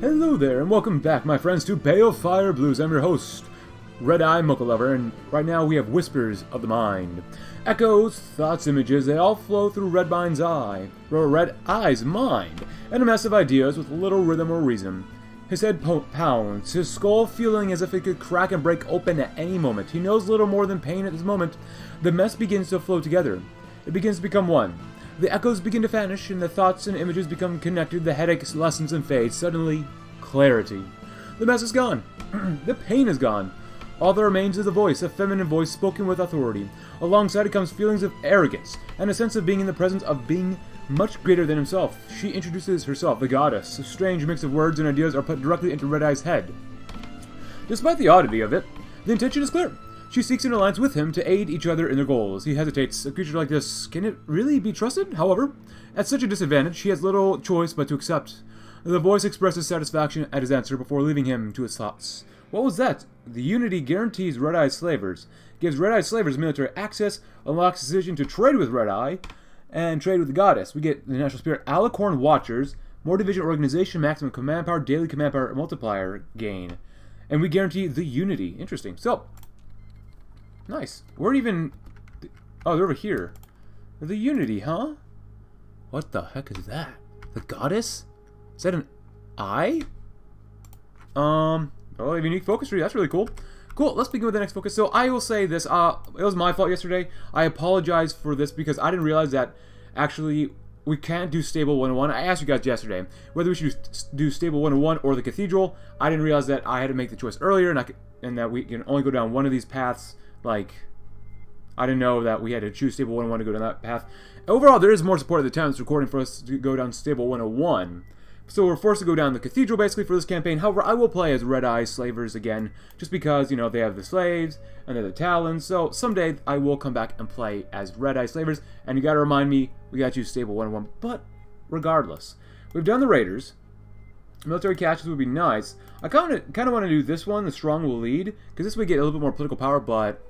Hello there, and welcome back, my friends, to Balefire Blues. I'm your host, Red Eye Mocha Lover, and right now we have Whispers of the Mind. Echoes, thoughts, images, they all flow through Red Mind's eye, or Red Eye's mind, and a mess of ideas with little rhythm or reason. His head pounds, his skull feeling as if it could crack and break open at any moment. He knows little more than pain at this moment. The mess begins to flow together. It begins to become one. The echoes begin to vanish, and the thoughts and images become connected. The headache lessens and fades. Suddenly, clarity. The mess is gone. the pain is gone. All that remains is a voice, a feminine voice spoken with authority. Alongside it comes feelings of arrogance, and a sense of being in the presence of being much greater than himself. She introduces herself, the goddess. A strange mix of words and ideas are put directly into Red Eye's head. Despite the oddity of it, the intention is clear. She seeks an alliance with him to aid each other in their goals. He hesitates. A creature like this, can it really be trusted? However, at such a disadvantage, he has little choice but to accept. The voice expresses satisfaction at his answer before leaving him to his thoughts. What was that? The Unity guarantees Red Eye slavers, gives Red Eye slavers military access, unlocks decision to trade with Red Eye, and trade with the Goddess. We get the National Spirit Alicorn Watchers, more division organization, maximum command power, daily command power multiplier gain. And we guarantee the Unity. Interesting. So, Nice. We're even... Oh, they're over here. The Unity, huh? What the heck is that? The Goddess? Is that an eye? Um, oh, a unique focus tree. That's really cool. Cool, let's begin with the next focus. So I will say this, uh, it was my fault yesterday. I apologize for this because I didn't realize that actually we can't do Stable 101. I asked you guys yesterday whether we should do Stable 101 or the Cathedral. I didn't realize that I had to make the choice earlier and, I could, and that we can only go down one of these paths like, I didn't know that we had to choose Stable 101 to go down that path. Overall, there is more support at the it's recording for us to go down Stable 101. So we're forced to go down the Cathedral, basically, for this campaign. However, I will play as Red Eye Slavers again, just because, you know, they have the slaves, and they're the Talons. So someday I will come back and play as Red Eye Slavers. And you gotta remind me, we gotta choose Stable 101. But, regardless, we've done the Raiders. Military caches would be nice. I kind of kind of want to do this one, the strong will lead, because this would get a little bit more political power, but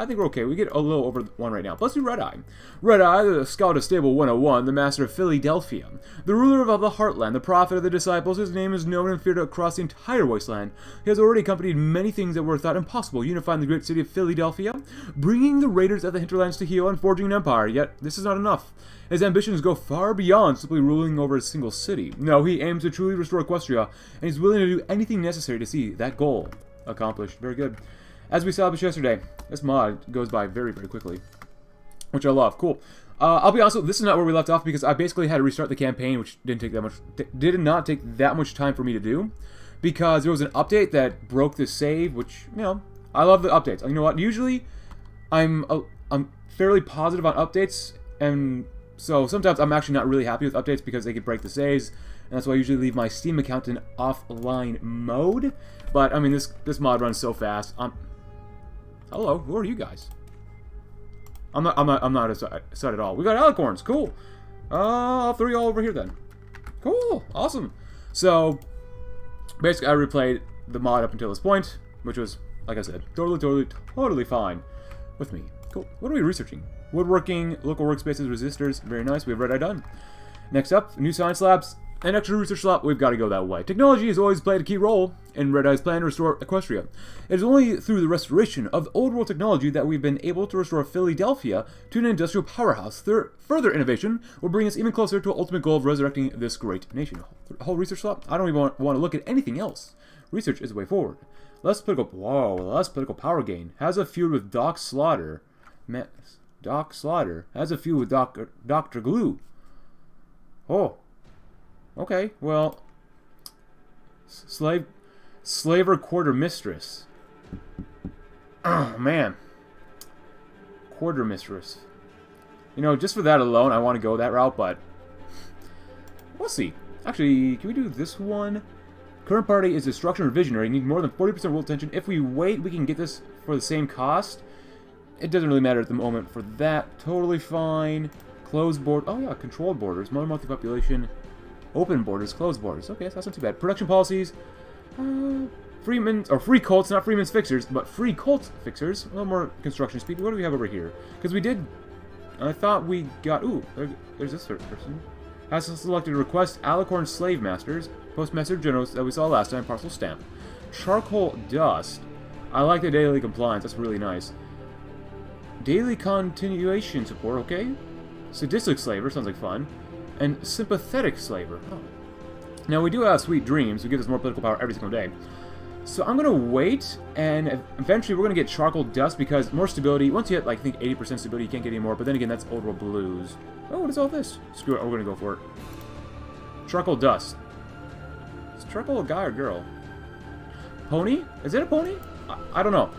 I think we're okay. We get a little over one right now. Let's do Red Eye. Red Eye, the scout of Stable 101, the master of Philadelphia, the ruler of the Heartland, the prophet of the disciples. His name is known and feared across the entire wasteland. He has already accompanied many things that were thought impossible, unifying the great city of Philadelphia, bringing the raiders of the hinterlands to heel, and forging an empire. Yet, this is not enough. His ambitions go far beyond simply ruling over a single city. No, he aims to truly restore Equestria, and he's willing to do anything necessary to see that goal accomplished. Very good. As we established yesterday, this mod goes by very, very quickly, which I love. Cool. Uh, I'll be honest, this is not where we left off because I basically had to restart the campaign, which didn't take that much, did not take that much time for me to do, because there was an update that broke the save, which you know, I love the updates. You know what? Usually, I'm I'm fairly positive on updates, and so sometimes I'm actually not really happy with updates because they could break the saves, and that's why I usually leave my Steam account in offline mode. But I mean, this this mod runs so fast. I'm, hello, who are you guys? I'm not I'm not I'm not excited at all. We got alicorns, cool. Uh, I'll throw you all over here then. Cool, awesome. So basically, I replayed the mod up until this point, which was, like I said, totally, totally, totally fine with me. Cool. What are we researching? Woodworking, local workspaces, resistors. Very nice. We have Red Eye done. Next up, new science labs. An extra research slot, we've got to go that way. Technology has always played a key role in Red Eye's plan to restore Equestria. It is only through the restoration of old world technology that we've been able to restore Philadelphia to an industrial powerhouse. Further innovation will bring us even closer to our ultimate goal of resurrecting this great nation. whole research slot? I don't even want, want to look at anything else. Research is the way forward. Less political, whoa, less political power gain. Has a feud with Doc Slaughter. Man, Doc Slaughter has a feud with Doc, Dr. Glue. Oh. Okay, well. Slave. Slaver Quarter Mistress. Oh, man. Quarter Mistress. You know, just for that alone, I want to go that route, but... We'll see. Actually, can we do this one? Current party is destruction or visionary. Need more than 40% world attention. If we wait, we can get this for the same cost. It doesn't really matter at the moment for that. Totally fine. Closed board. Oh yeah, controlled borders. More monthly population. Open borders. Closed borders. Okay, so that's not too bad. Production policies. Uh, Freeman's, or free colts, not Freeman's fixers, but free colt fixers. A little more construction speed. What do we have over here? Because we did, I thought we got, ooh, there, there's this person. Has selected request Alicorn Slave Masters. Postmaster generals that we saw last time, parcel stamp. Charcoal dust. I like the daily compliance, that's really nice. Daily continuation support, okay. Sadistic slaver, sounds like fun. And sympathetic slaver. Oh. Now we do have sweet dreams, who gives us more political power every single day. So I'm gonna wait, and eventually we're gonna get charcoal dust because more stability. Once you hit like I think 80% stability, you can't get any more. But then again, that's old world blues. Oh, what is all this? Screw it, we're gonna go for it. Charcoal dust. Is charcoal a guy or girl? Pony? Is it a pony? I, I don't know.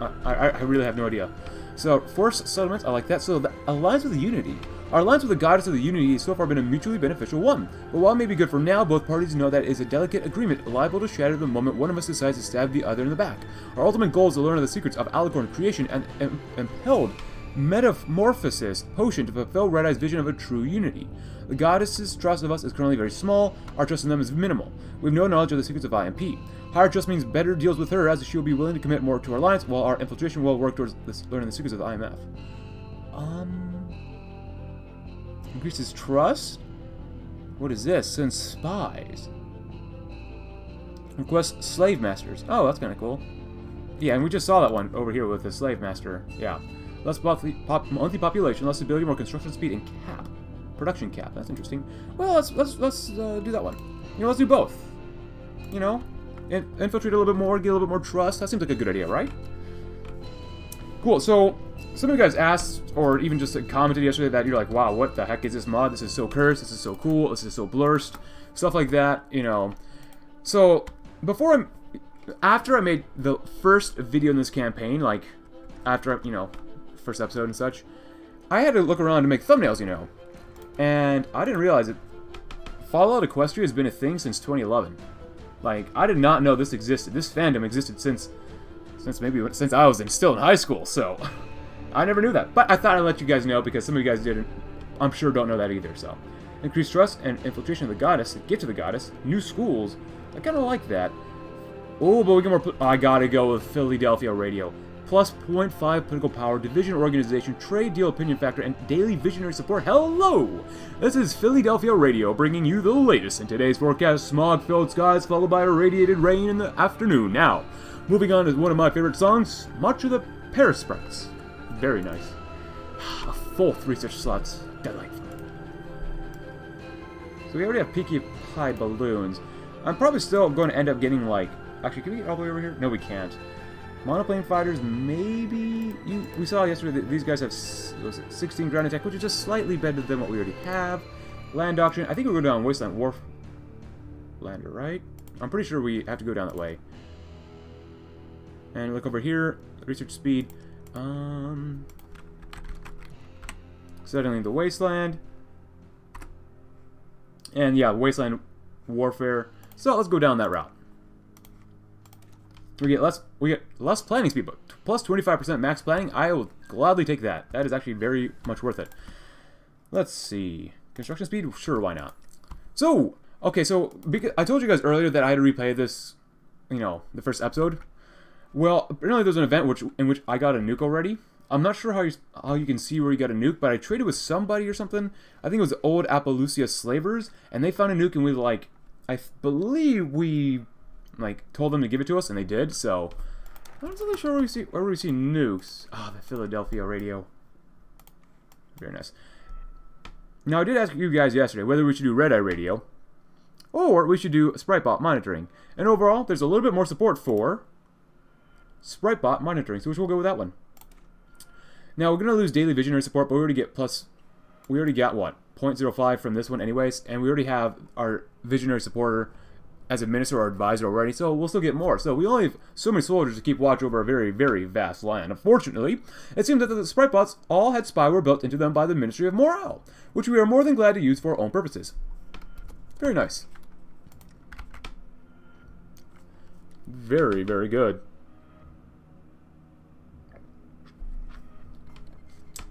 I, I, I really have no idea. So, force settlements, I like that. So, that aligns with unity. Our alliance with the goddess of the unity has so far been a mutually beneficial one. But while it may be good for now, both parties know that it is a delicate agreement liable to shatter the moment one of us decides to stab the other in the back. Our ultimate goal is to learn the secrets of Alicorn creation and impelled metamorphosis potion to fulfill Red Eye's vision of a true unity. The goddess's trust of us is currently very small, our trust in them is minimal. We have no knowledge of the secrets of IMP. Higher trust means better deals with her, as she will be willing to commit more to our alliance, while our infiltration will work towards this, learning the secrets of the IMP. Um... Increases trust? What is this? Send spies. Request slave masters. Oh, that's kind of cool. Yeah, and we just saw that one over here with the slave master. Yeah. Less pop, monthly population, less ability, more construction speed, and cap. Production cap. That's interesting. Well, let's let's let's uh, do that one. You know, let's do both. You know, In infiltrate a little bit more, get a little bit more trust. That seems like a good idea, right? Cool. So some of you guys asked, or even just commented yesterday that you're like, wow, what the heck is this mod? This is so cursed, this is so cool, this is so blurst, stuff like that, you know. So, before I'm, after I made the first video in this campaign, like, after, you know, first episode and such, I had to look around to make thumbnails, you know. And I didn't realize that Fallout Equestria has been a thing since 2011. Like, I did not know this existed. This fandom existed since, since maybe, since I was in, still in high school, so... I never knew that. But I thought I'd let you guys know because some of you guys didn't, I'm sure don't know that either, so. Increased trust and infiltration of the goddess get to the goddess. New schools. I kind of like that. Oh, but we get more... I gotta go with Philadelphia Radio. Plus 0.5 political power, division organization, trade deal opinion factor, and daily visionary support. Hello! This is Philadelphia Radio bringing you the latest in today's forecast. Smog-filled skies followed by irradiated rain in the afternoon. Now, moving on to one of my favorite songs, March of the Parasprites. Very nice. A full research slots. Delightful. So we already have Pinkie Pie balloons. I'm probably still going to end up getting like... Actually, can we get all the way over here? No, we can't. Monoplane fighters, maybe... You, we saw yesterday that these guys have was it, 16 ground attack, which is just slightly better than what we already have. Land auction. I think we're going down Wasteland Wharf. Lander, right? I'm pretty sure we have to go down that way. And look over here. Research speed. Um, settling the wasteland. And yeah, wasteland warfare. So let's go down that route. We get less we get less planning speed, but plus 25% max planning. I will gladly take that. That is actually very much worth it. Let's see. Construction speed? Sure, why not? So, okay, so because I told you guys earlier that I had to replay this, you know, the first episode. Well, apparently there's an event which in which I got a nuke already. I'm not sure how you how you can see where you got a nuke, but I traded with somebody or something. I think it was old Appaloosa slavers, and they found a nuke, and we like, I believe we like told them to give it to us, and they did. So I'm not really sure where we see where we see nukes. Ah, oh, the Philadelphia radio. Very nice. Now I did ask you guys yesterday whether we should do Red Eye Radio, or we should do Spritebot monitoring. And overall, there's a little bit more support for Spritebot monitoring, so we'll go with that one. Now, we're to lose daily visionary support, but we already get plus... We already got, what, 0.05 from this one anyways, and we already have our visionary supporter as a minister or advisor already, so we'll still get more. So we only have so many soldiers to keep watch over a very, very vast land. Unfortunately, it seems that the Spritebots all had spyware built into them by the Ministry of Morale, which we are more than glad to use for our own purposes. Very nice. Very, very good.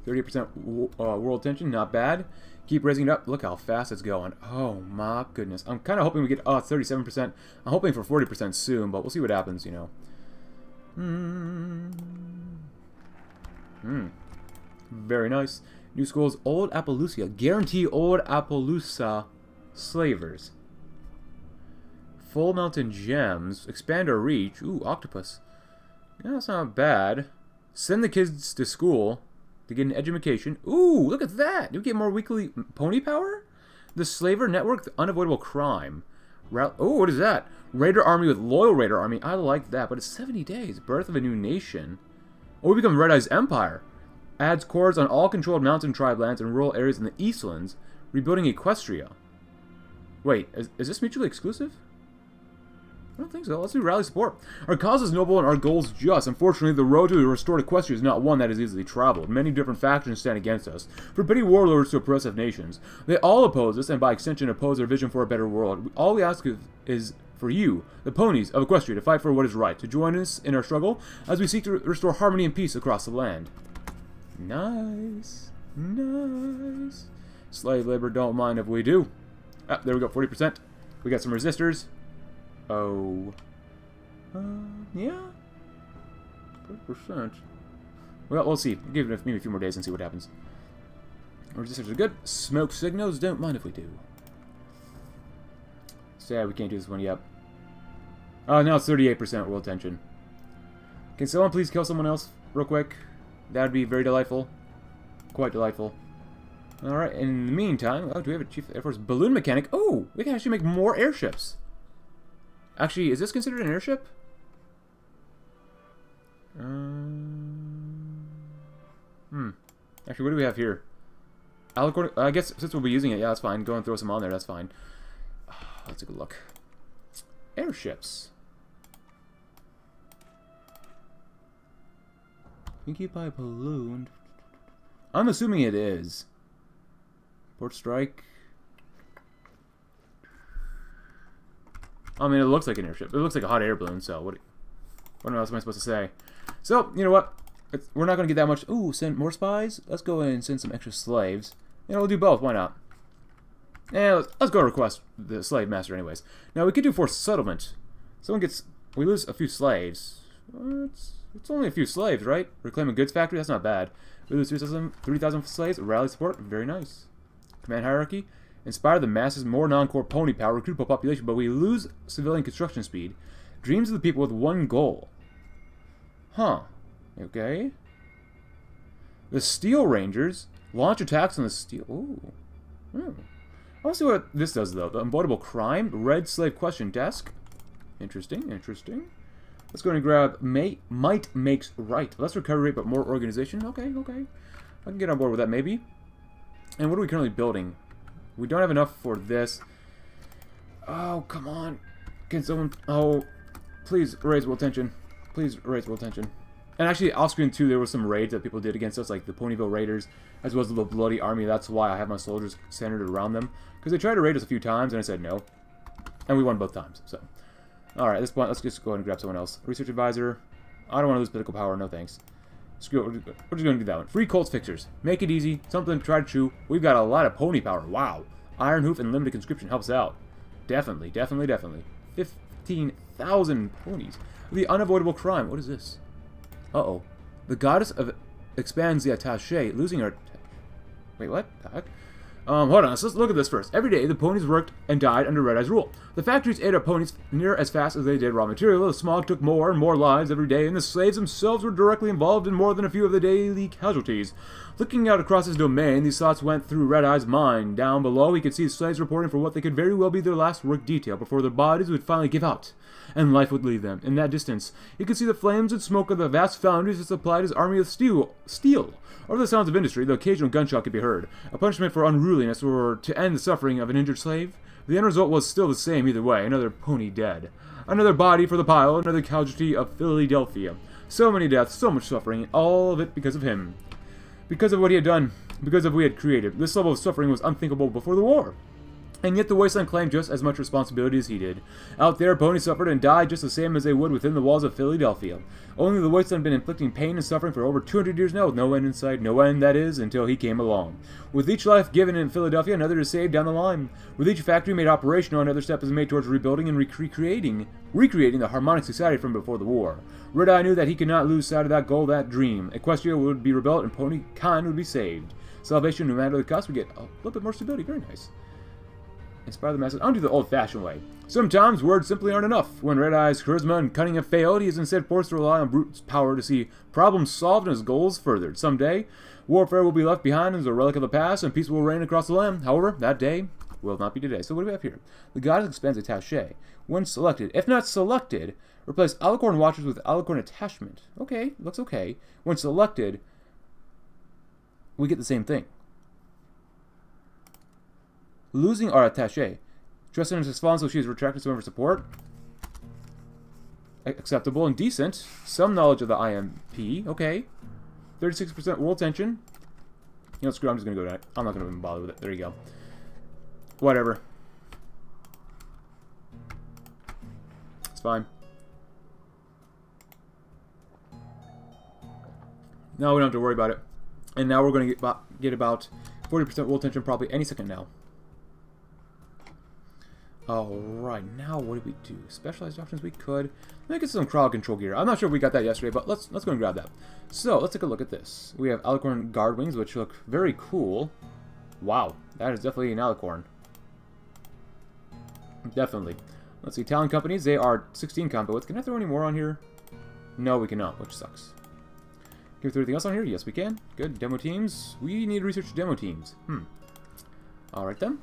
30% uh, world tension, not bad. Keep raising it up. Look how fast it's going. Oh my goodness. I'm kind of hoping we get, oh, 37%. I'm hoping for 40% soon, but we'll see what happens, you know. Hmm. Hmm. Very nice. New schools, Old Appaloosa. Guarantee Old Appaloosa slavers. Full Mountain Gems. Expand our reach. Ooh, Octopus. Yeah, that's not bad. Send the kids to school to get an education. Ooh, look at that! You get more weekly pony power? The Slaver Network, the Unavoidable Crime. Oh, what is that? Raider Army with Loyal Raider Army. I like that, but it's 70 days. Birth of a New Nation. Oh, we become Red Eye's Empire. Adds cores on all controlled mountain tribe lands and rural areas in the Eastlands. Rebuilding Equestria. Wait, is, is this mutually exclusive? I don't think so. Let's do rally support. Our cause is noble and our goals just. Unfortunately, the road to the restored Equestria is not one that is easily traveled. Many different factions stand against us, from petty warlords to oppressive nations. They all oppose us, and by extension oppose our vision for a better world. All we ask is for you, the ponies of Equestria, to fight for what is right, to join us in our struggle as we seek to restore harmony and peace across the land. Nice. Nice. Slave labor, don't mind if we do. Ah, there we go, 40%. We got some resistors. Oh. Uh, yeah. 40%. Well, we'll see. Give it maybe a few more days and see what happens. Resistors are good. Smoke signals, don't mind if we do. Sad we can't do this one yet. Oh, now it's 38% world tension. Can someone please kill someone else real quick? That would be very delightful. Quite delightful. Alright, in the meantime, oh, do we have a Chief Air Force balloon mechanic? Oh, we can actually make more airships. Actually, is this considered an airship? Um, hmm. Actually, what do we have here? Alicorn I guess since we'll be using it, yeah, that's fine. Go and throw some on there, that's fine. let's take a look. Airships. Pinkie Pie Balloon. I'm assuming it is. Port Strike. I mean, it looks like an airship. It looks like a hot air balloon, so what, what else am I supposed to say? So, you know what? It's, we're not going to get that much. Ooh, send more spies? Let's go and send some extra slaves. You know, we'll do both. Why not? Yeah, let's, let's go request the slave master anyways. Now, we could do forced settlement. Someone gets... We lose a few slaves. It's, it's only a few slaves, right? Reclaim a goods factory? That's not bad. We lose 3,000 3, slaves. Rally support? Very nice. Command hierarchy? Inspire the masses, more non-core pony power, recruit population, but we lose civilian construction speed. Dreams of the people with one goal. Huh. Okay. The Steel Rangers launch attacks on the Steel... Ooh. Hmm. I'll see what this does, though. The Unavoidable Crime, Red Slave Question Desk. Interesting, interesting. Let's go and grab May, Might Makes Right. Less recovery rate, but more organization. Okay, okay. I can get on board with that, maybe. And what are we currently building? We don't have enough for this. Oh, come on. Can someone... Oh, please raise world tension. Please raise world tension. And actually, off screen too, there were some raids that people did against us, like the Ponyville Raiders, as well as the Bloody Army. That's why I have my soldiers centered around them. Because they tried to raid us a few times, and I said no. And we won both times, so... Alright, at this point, let's just go ahead and grab someone else. Research Advisor. I don't want to lose political power, no thanks. Screw it, we're just going to do that one. Free Colts Fixers. Make it easy, something to try to chew. We've got a lot of pony power, wow. Iron Hoof and Limited Conscription helps out. Definitely, definitely, definitely. 15,000 ponies. The Unavoidable Crime, what is this? Uh-oh. The Goddess of expands the attaché, losing her... Wait, what? The heck? Um, hold on, so let's look at this first. Every day, the ponies worked and died under Red Eye's rule. The factories ate up ponies near as fast as they did raw material. The smog took more and more lives every day, and the slaves themselves were directly involved in more than a few of the daily casualties. Looking out across his domain, these thoughts went through Red Eye's mind. Down below, he could see slaves reporting for what they could very well be their last work detail before their bodies would finally give out, and life would leave them. In that distance, he could see the flames and smoke of the vast foundries that supplied his army of steel. steel. Over the sounds of industry, the occasional gunshot could be heard, a punishment for unruliness or to end the suffering of an injured slave. The end result was still the same either way, another pony dead. Another body for the pile, another casualty of Philadelphia. So many deaths, so much suffering, all of it because of him. Because of what he had done, because of what he had created. This level of suffering was unthinkable before the war. And yet the Wasteland claimed just as much responsibility as he did. Out there, ponies suffered and died just the same as they would within the walls of Philadelphia. Only the Wasteland had been inflicting pain and suffering for over 200 years now, with no end in sight, no end, that is, until he came along. With each life given in Philadelphia, another is saved down the line. With each factory made operational, another step is made towards rebuilding and recreating, recreating the harmonic society from before the war. Red Eye knew that he could not lose sight of that goal, that dream. Equestria would be rebuilt and Pony Kind would be saved. Salvation, no matter the cost, would get a little bit more stability. Very nice. Inspire the masses. I'll do the old-fashioned way. Sometimes words simply aren't enough. When Red Eye's charisma and cunning have failed, he is instead forced to rely on Brute's power to see problems solved and his goals furthered. Someday, warfare will be left behind as a relic of the past, and peace will reign across the land. However, that day will not be today. So what do we have here? The goddess expands attaché. When selected, if not selected, replace Alicorn Watchers with Alicorn Attachment. Okay, looks okay. When selected, we get the same thing. Losing our attaché. Has fallen, so she has retracted some of her support. Acceptable and decent. Some knowledge of the IMP. Okay. 36% world tension. You know, screw I'm just going to go to I'm not going to even bother with it. There you go. Whatever. It's fine. Now we don't have to worry about it. And now we're going to get, get about 40% world tension probably any second now. Alright, now what do we do? Specialized options we could. Let me get some crowd control gear. I'm not sure we got that yesterday, but let's let's go and grab that. So, let's take a look at this. We have Alicorn Guard Wings, which look very cool. Wow, that is definitely an Alicorn. Definitely. Let's see, Talon Companies, they are 16 combo. Can I throw any more on here? No, we cannot, which sucks. Can we throw anything else on here? Yes, we can. Good. Demo teams. We need to research demo teams. Hmm. Alright then.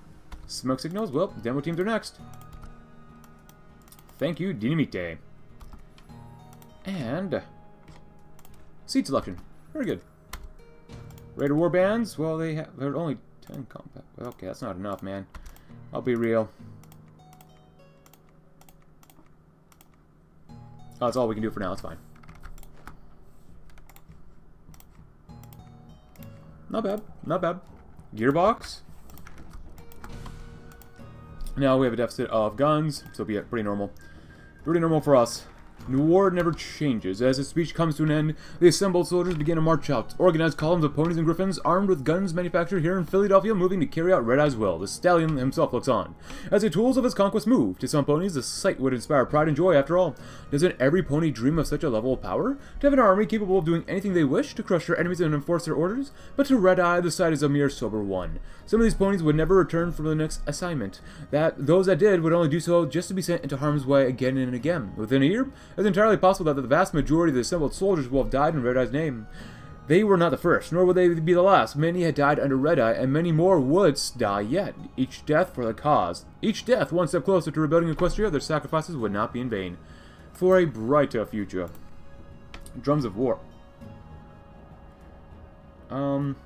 Smoke signals? Well, demo teams are next. Thank you, Dynamite. And... Seed selection. Very good. Raider War Bands? Well, they have... They're only 10 compact. Okay, that's not enough, man. I'll be real. Oh, that's all we can do for now. It's fine. Not bad. Not bad. Gearbox? Now we have a deficit of guns, so be it pretty normal. Pretty normal for us. The war never changes. As his speech comes to an end, the assembled soldiers begin to march out. Organized columns of ponies and griffins, armed with guns manufactured here in Philadelphia, moving to carry out Red Eye's will. The stallion himself looks on. As the tools of his conquest move, to some ponies, the sight would inspire pride and joy after all. Doesn't every pony dream of such a level of power? To have an army capable of doing anything they wish, to crush their enemies and enforce their orders? But to Red Eye, the sight is a mere sober one. Some of these ponies would never return from the next assignment. That Those that did would only do so just to be sent into harm's way again and again. Within a year, it's entirely possible that the vast majority of the assembled soldiers will have died in Red Eye's name. They were not the first, nor would they be the last. Many had died under Red Eye, and many more would die yet. Each death for the cause. Each death one step closer to rebuilding Equestria, their sacrifices would not be in vain. For a brighter future. Drums of War. Um,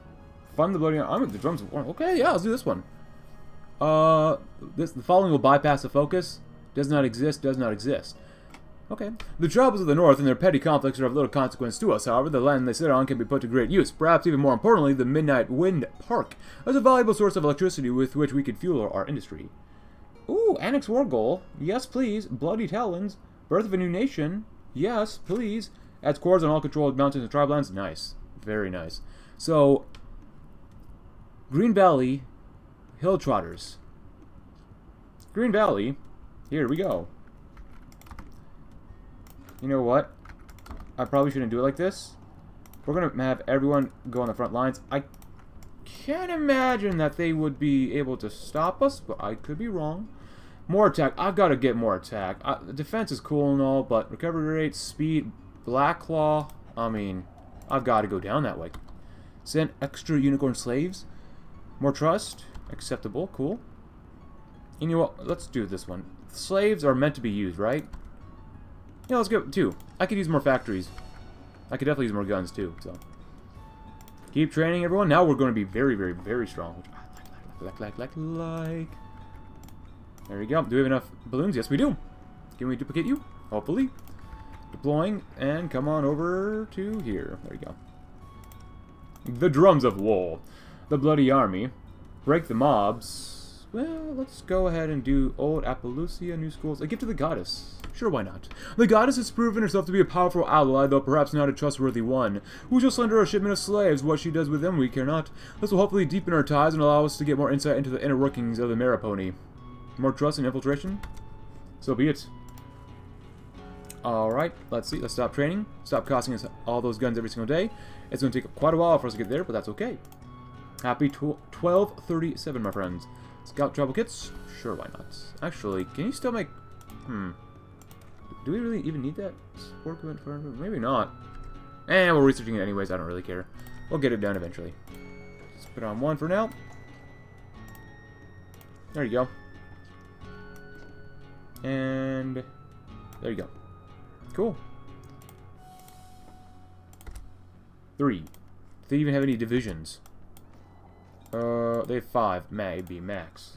fund the bloody with the Drums of War. Okay, yeah, let's do this one. Uh, this the following will bypass the focus. Does not exist, does not exist. Okay. The troubles of the North and their petty conflicts are of little consequence to us, however. The land they sit on can be put to great use. Perhaps even more importantly, the Midnight Wind Park is a valuable source of electricity with which we could fuel our industry. Ooh, Annex War Goal. Yes, please. Bloody Talons. Birth of a New Nation. Yes, please. Adds cores on all controlled mountains and tribe lands. Nice. Very nice. So, Green Valley, Hill Trotters. Green Valley. Here we go. You know what? I probably shouldn't do it like this. We're going to have everyone go on the front lines. I can't imagine that they would be able to stop us, but I could be wrong. More attack. I've got to get more attack. I, defense is cool and all, but recovery rate, speed, Black Claw, I mean, I've got to go down that way. Send extra unicorn slaves. More trust. Acceptable. Cool. You know what? Let's do this one. Slaves are meant to be used, right? Yeah, let's go two. I could use more factories. I could definitely use more guns too. So keep training, everyone. Now we're going to be very, very, very strong. Which I like, like, like, like, like, like. There we go. Do we have enough balloons? Yes, we do. Can we duplicate you? Hopefully. Deploying, and come on over to here. There you go. The drums of war. The bloody army. Break the mobs. Well, let's go ahead and do Old Appaloosa, New Schools. A gift to the goddess. Sure, why not? The goddess has proven herself to be a powerful ally, though perhaps not a trustworthy one. We shall send her a shipment of slaves? What she does with them we care not. This will hopefully deepen our ties and allow us to get more insight into the inner workings of the Maripony. More trust and infiltration? So be it. Alright, let's see. Let's stop training. Stop costing us all those guns every single day. It's going to take quite a while for us to get there, but that's okay. Happy 1237, my friends. Scout travel kits? Sure, why not? Actually, can you still make... Hmm. Do we really even need that equipment for... Maybe not. And we're researching it anyways, I don't really care. We'll get it done eventually. Let's put on one for now. There you go. And... There you go. Cool. Three. Do they even have any divisions? Uh, they have five. Maybe max.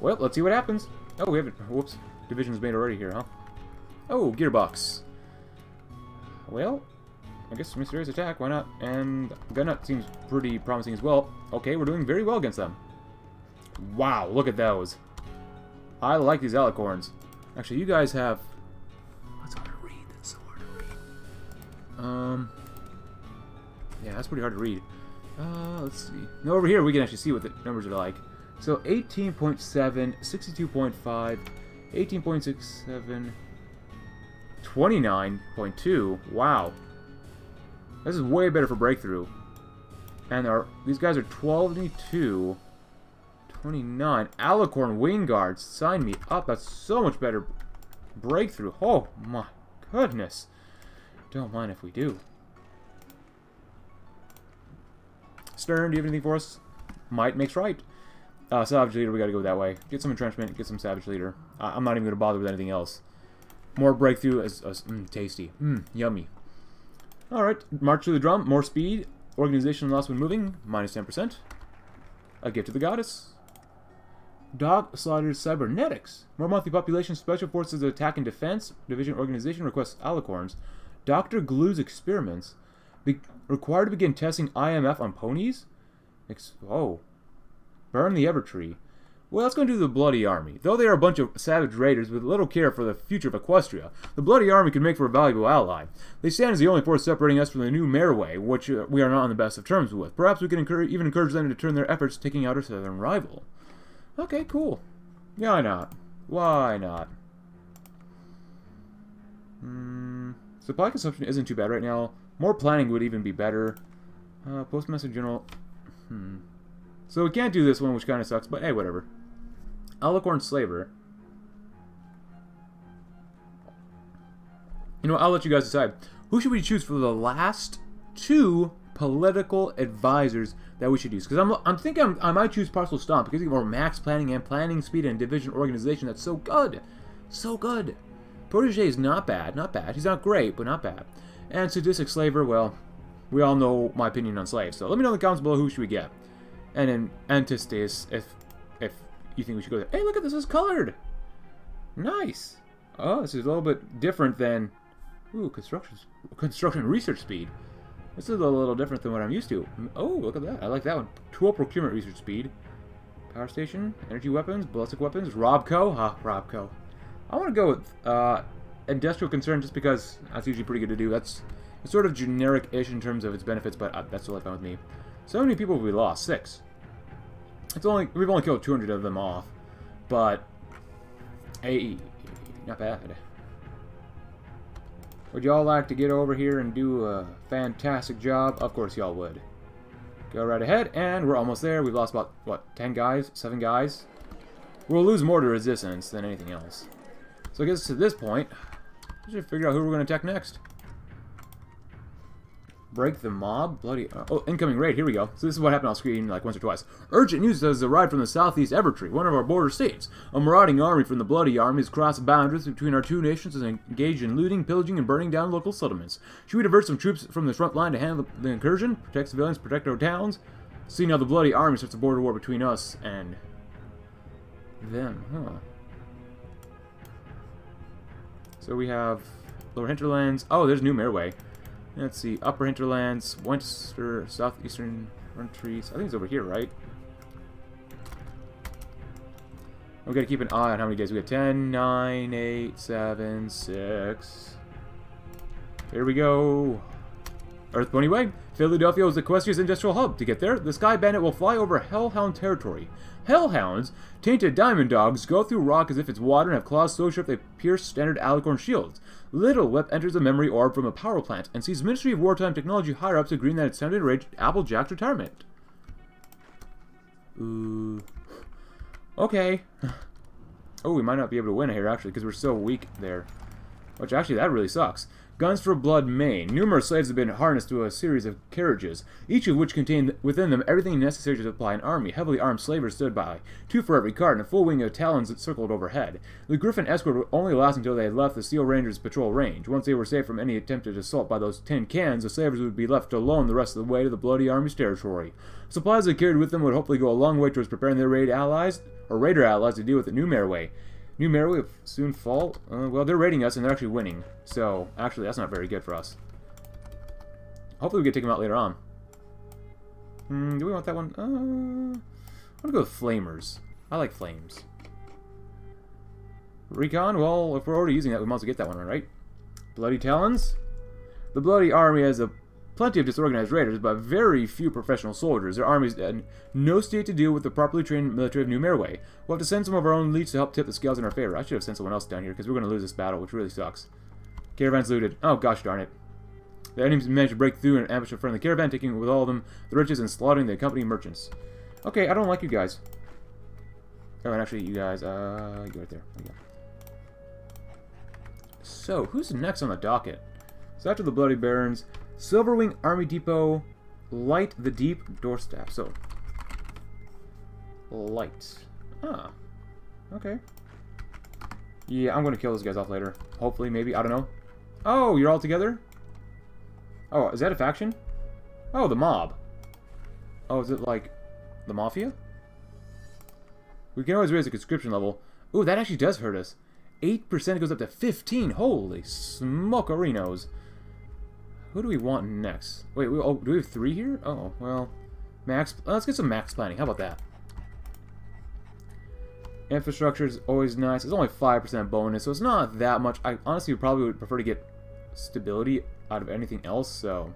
Well, let's see what happens. Oh, we haven't... Whoops. Division's made already here, huh? Oh, gearbox. Well, I guess mysterious attack, why not? And Gunut seems pretty promising as well. Okay, we're doing very well against them. Wow, look at those. I like these alicorns. Actually, you guys have... Hard to read. That's so hard to read. Um... Yeah, that's pretty hard to read. Uh, let's see. Now over here we can actually see what the numbers are like. So 18.7, 62.5, 18.67, 29.2. Wow. This is way better for breakthrough. And our, these guys are 22, 29. Alicorn Wing Guards. Sign me up. That's so much better breakthrough. Oh my goodness. Don't mind if we do. Stern, do you have anything for us? Might makes right. Uh, Savage Leader, we gotta go that way. Get some entrenchment, get some Savage Leader. Uh, I'm not even gonna bother with anything else. More breakthrough is mm, tasty. Mmm, yummy. Alright, march to the drum, more speed. Organization loss when moving, minus 10%. A gift to the goddess. Doc Slaughter's cybernetics. More monthly population, special forces attack and defense. Division organization requests alicorns. Dr. Glue's experiments. Be required to begin testing IMP on ponies? Ex oh. Burn the Evertree. Well, that's going to do the Bloody Army. Though they are a bunch of savage raiders with little care for the future of Equestria, the Bloody Army can make for a valuable ally. They stand as the only force separating us from the new Mayorway, which uh, we are not on the best of terms with. Perhaps we can even encourage them to turn their efforts to taking out our southern rival. Okay, cool. Why not? Why not? Hmm. Supply consumption isn't too bad right now. More planning would even be better. Uh, Postmaster General. Hmm. So we can't do this one, which kind of sucks, but hey, whatever. Alicorn Slaver. You know, I'll let you guys decide. Who should we choose for the last two political advisors that we should use? Because I'm, I'm thinking I'm, i might choose Parcel Stomp because he's more max planning and planning speed and division organization. That's so good. So good. Protege is not bad. Not bad. He's not great, but not bad. And Sadistic Slaver, well, we all know my opinion on slaves. So let me know in the comments below who should we get. And then Antistes, if if you think we should go there. Hey, look at this, it's colored! Nice! Oh, this is a little bit different than... Ooh, construction, construction research speed. This is a little different than what I'm used to. Oh, look at that. I like that one. Tool procurement research speed. Power station, energy weapons, ballistic weapons, Robco. Ah, Robco. I want to go with uh, industrial concern just because that's usually pretty good to do. That's sort of generic-ish in terms of its benefits, but uh, that's totally fine with me. So many people we lost? Six. It's only we've only killed 200 of them off, but hey, not bad. Would y'all like to get over here and do a fantastic job? Of course y'all would. Go right ahead, and we're almost there. We've lost about, what, 10 guys? 7 guys? We'll lose more to resistance than anything else. So I guess to this point, we should figure out who we're going to attack next. Break the mob? Bloody... Uh, oh, incoming raid. Here we go. So this is what happened on screen like once or twice. Urgent news has arrived from the southeast Evertree, one of our border states. A marauding army from the Bloody Army has crossed boundaries between our two nations and engaged in looting, pillaging, and burning down local settlements. Should we divert some troops from the front line to handle the incursion, protect civilians, protect our towns? See now the Bloody Army starts a border war between us and them, huh? So we have Lower Hinterlands. Oh, there's New Mayorway. Let's see, Upper Hinterlands, Winchester, Southeastern Countries. I think it's over here, right? We gotta keep an eye on how many days we have. 10, 9, 8, 7, 6. Here we go. Earth Pony Way. Philadelphia is Equestria's industrial hub. To get there, the Sky Bandit will fly over Hellhound territory. Hellhounds, tainted diamond dogs, go through rock as if it's water and have claws so sharp they pierce standard alicorn shields. Little Whip enters a memory orb from a power plant and sees Ministry of Wartime technology higher-ups agreeing that it's time to arrange Applejack's retirement. Ooh. Okay. Oh, we might not be able to win here, actually, because we're so weak there. Which, actually, that really sucks. Guns for Blood, Maine. Numerous slaves have been harnessed to a series of carriages, each of which contained within them everything necessary to supply an army. Heavily armed slavers stood by, two for every cart, and a full wing of talons that circled overhead. The Griffin escort would only last until they had left the Steel Rangers' patrol range. Once they were safe from any attempted assault by those tin cans, the slavers would be left alone the rest of the way to the Bloody Army's territory. Supplies they carried with them would hopefully go a long way towards preparing their raid allies or raider allies to deal with the new Merway. New will soon fall. Uh, well, they're raiding us and they're actually winning. So, actually, that's not very good for us. Hopefully we can take them out later on. Hmm, do we want that one? Uh, I'm gonna go with Flamers. I like Flames. Recon? Well, if we're already using that, we might as well get that one, right? Bloody Talons? The Bloody Army has a plenty of disorganized raiders, but very few professional soldiers. Their armies in no state to deal with the properly trained military of New Merway. We'll have to send some of our own leads to help tip the scales in our favor. I should have sent someone else down here, because we're going to lose this battle, which really sucks. Caravan's looted. Oh, gosh darn it. The enemies managed to break through and ambush a friendly caravan, taking with all of them the riches and slaughtering the accompanying merchants. Okay, I don't like you guys. Oh, and actually, you guys, uh, you right there. there so, who's next on the docket? So after the Bloody Barons, Silverwing Army Depot, Light the Deep, Doorstaff. So, Light. Ah. Okay. Yeah, I'm to kill those guys off later. Hopefully, maybe. I don't know. Oh, you're all together? Oh, is that a faction? Oh, the mob. Oh, is it like the Mafia? We can always raise the conscription level. Ooh, that actually does hurt us. 8% goes up to 15. Holy smokerinos. Who do we want next? Wait, we, oh, do we have three here? Oh, well, max. Oh, let's get some max planning. How about that? Infrastructure is always nice. It's only 5% bonus, so it's not that much. I honestly probably would prefer to get stability out of anything else, so...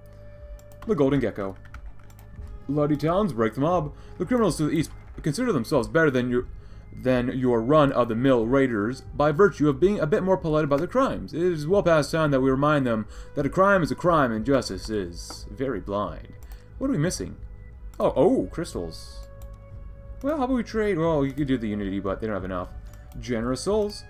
The Golden Gecko. Bloody towns, break the mob. The criminals to the east consider themselves better than your than your run-of-the-mill raiders by virtue of being a bit more polite about their crimes. It is well past time that we remind them that a crime is a crime and justice is very blind. What are we missing? Oh, oh, crystals. Well, how about we trade? Well, you could do the Unity, but they don't have enough. Generous souls.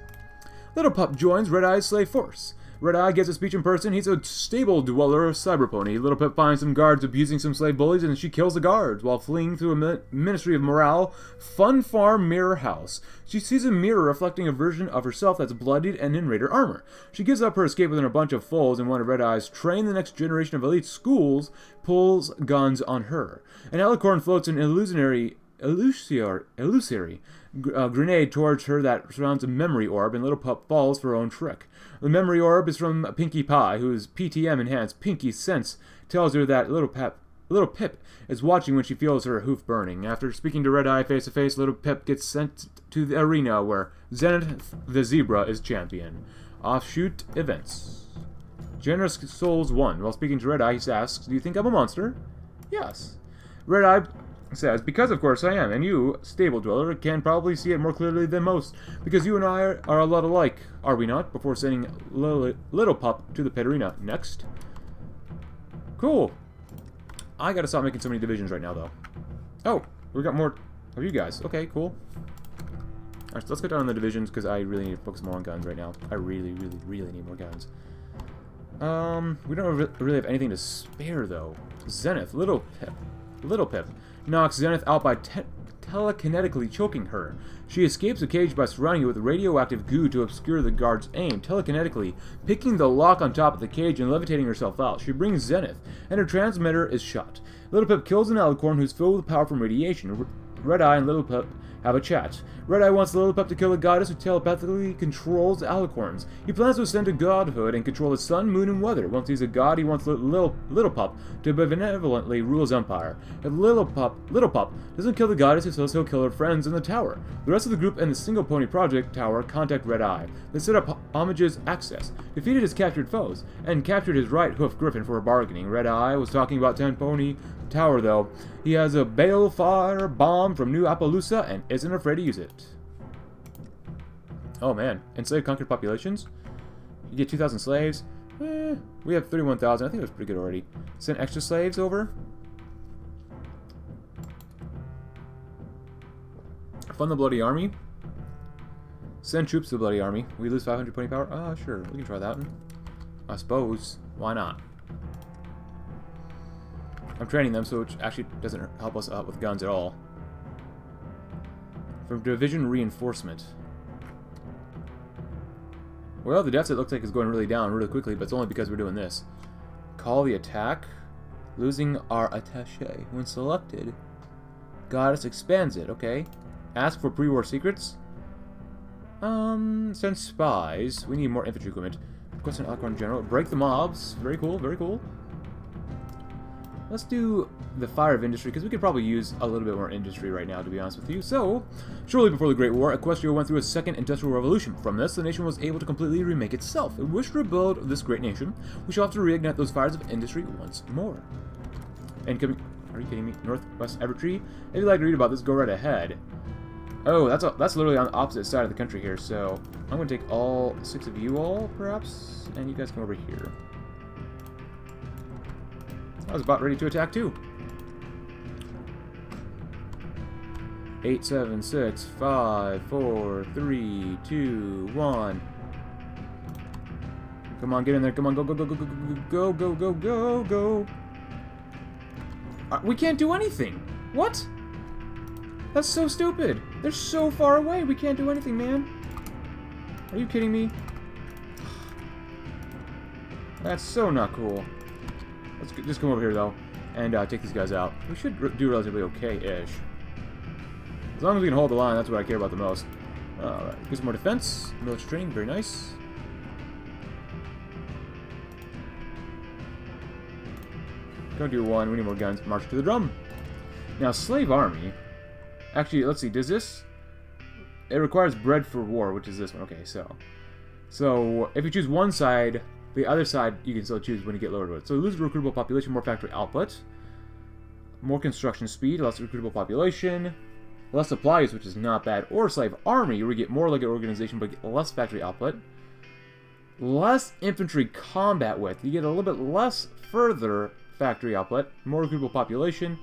Little Pip joins Red Eye's slave force. Red Eye gets a speech in person. He's a stable dweller of Cyberpony. Little Pip finds some guards abusing some slave bullies, and she kills the guards while fleeing through a Ministry of Morale fun farm mirror house. She sees a mirror reflecting a version of herself that's bloodied and in Raider armor. She gives up her escape within a bunch of foes, and one of Red Eye's train the next generation of elite schools pulls guns on her. An alicorn floats an illusionary illusory, illusory uh, grenade towards her that surrounds a memory orb, and Little Pip falls for her own trick. The memory orb is from Pinkie Pie, whose PTM enhanced Pinkie sense tells her that Little Pep Little Pip is watching when she feels her hoof burning. After speaking to Red Eye face to face, Little Pip gets sent to the arena where Xenith the Zebra is champion. Offshoot events. Generous Souls 1. While speaking to Red Eye, he asks, Do you think I'm a monster? Yes. Red Eye says, Because of course I am, and you, Stable Dweller, can probably see it more clearly than most, because you and I are, are a lot alike, are we not? Before sending Little, little Pip to the pet arena. Next. Cool. I gotta stop making so many divisions right now, though. Oh, we got more of you guys. Okay, cool. Alright, so let's go down on the divisions, because I really need to focus more on guns right now. I really, really, really need more guns. Um, we don't really have anything to spare, though. Xenith, Little Pip. Little Pip knocks Xenith out by te telekinetically choking her. She escapes the cage by surrounding it with radioactive goo to obscure the guard's aim, telekinetically picking the lock on top of the cage and levitating herself out. She brings Xenith, and her transmitter is shut. Little Pip kills an alicorn who's filled with power from radiation. Red Eye and Little Pip have a chat. Red Eye wants Little Pip to kill a goddess who telepathically controls alicorns. He plans to ascend to godhood and control the sun, moon, and weather. Once he's a god, he wants Little, little Pip to benevolently rule his empire. If Little Pip, Little Pip doesn't kill the goddess, he says he'll kill her friends in the tower. The rest of the group and the Single Pony Project Tower contact Red Eye. They set up Homage's access, defeated his captured foes, and captured his right hoof Griffin for a bargaining. Red Eye was talking about Ten Pony Tower, though. He has a Balefire bomb from New Appaloosa and isn't afraid to use it. Oh man, enslaved conquered populations? You get 2,000 slaves? Eh, we have 31,000. I think that's pretty good already. Send extra slaves over? Fund the Bloody Army. Send troops to the Bloody Army. We lose 520 power? Ah, uh, sure. We can try that. One. I suppose. Why not? I'm training them, so it actually doesn't help us out with guns at all. From Division Reinforcement. Well, the deficit looks like it's going really down really quickly, but it's only because we're doing this. Call the attack. Losing our attaché when selected. Goddess expands it, okay. Ask for pre-war secrets. Um, send spies. We need more infantry equipment. Request an Alicorn General. Break the mobs. Very cool, very cool. Let's do the fire of industry, because we could probably use a little bit more industry right now, to be honest with you. So, shortly before the Great War, Equestria went through a second industrial revolution. From this, the nation was able to completely remake itself. We wish to rebuild this great nation, we shall have to reignite those fires of industry once more. And. Are you kidding me? Northwest Evertree? If you'd like to read about this, go right ahead. Oh, that's a, that's literally on the opposite side of the country here, so I'm going to take all six of you all, perhaps, and you guys come over here. I was about ready to attack too. Eight, seven, six, five, four, three, two, one. Come on, get in there. Come on, go, go, go, go, go, go, go, go, go, go. Uh, we can't do anything. What? That's so stupid. They're so far away. We can't do anything, man. Are you kidding me? That's so not cool. Let's just come over here, though, and uh, take these guys out. We should do relatively okay-ish. As long as we can hold the line, that's what I care about the most. Alright, get some more defense. Military training, very nice. Don't do one, we need more guns. March to the drum. Now, slave army. Actually, let's see, does this... It requires bread for war, which is this one. Okay, so... So, if you choose one side, the other side you can still choose when you get lower it. So lose recruitable population, more factory output, more construction speed, less recruitable population, less supplies, which is not bad, or slave army, where you get more an organization but less factory output, less infantry combat width, you get a little bit less further factory output, more recruitable population,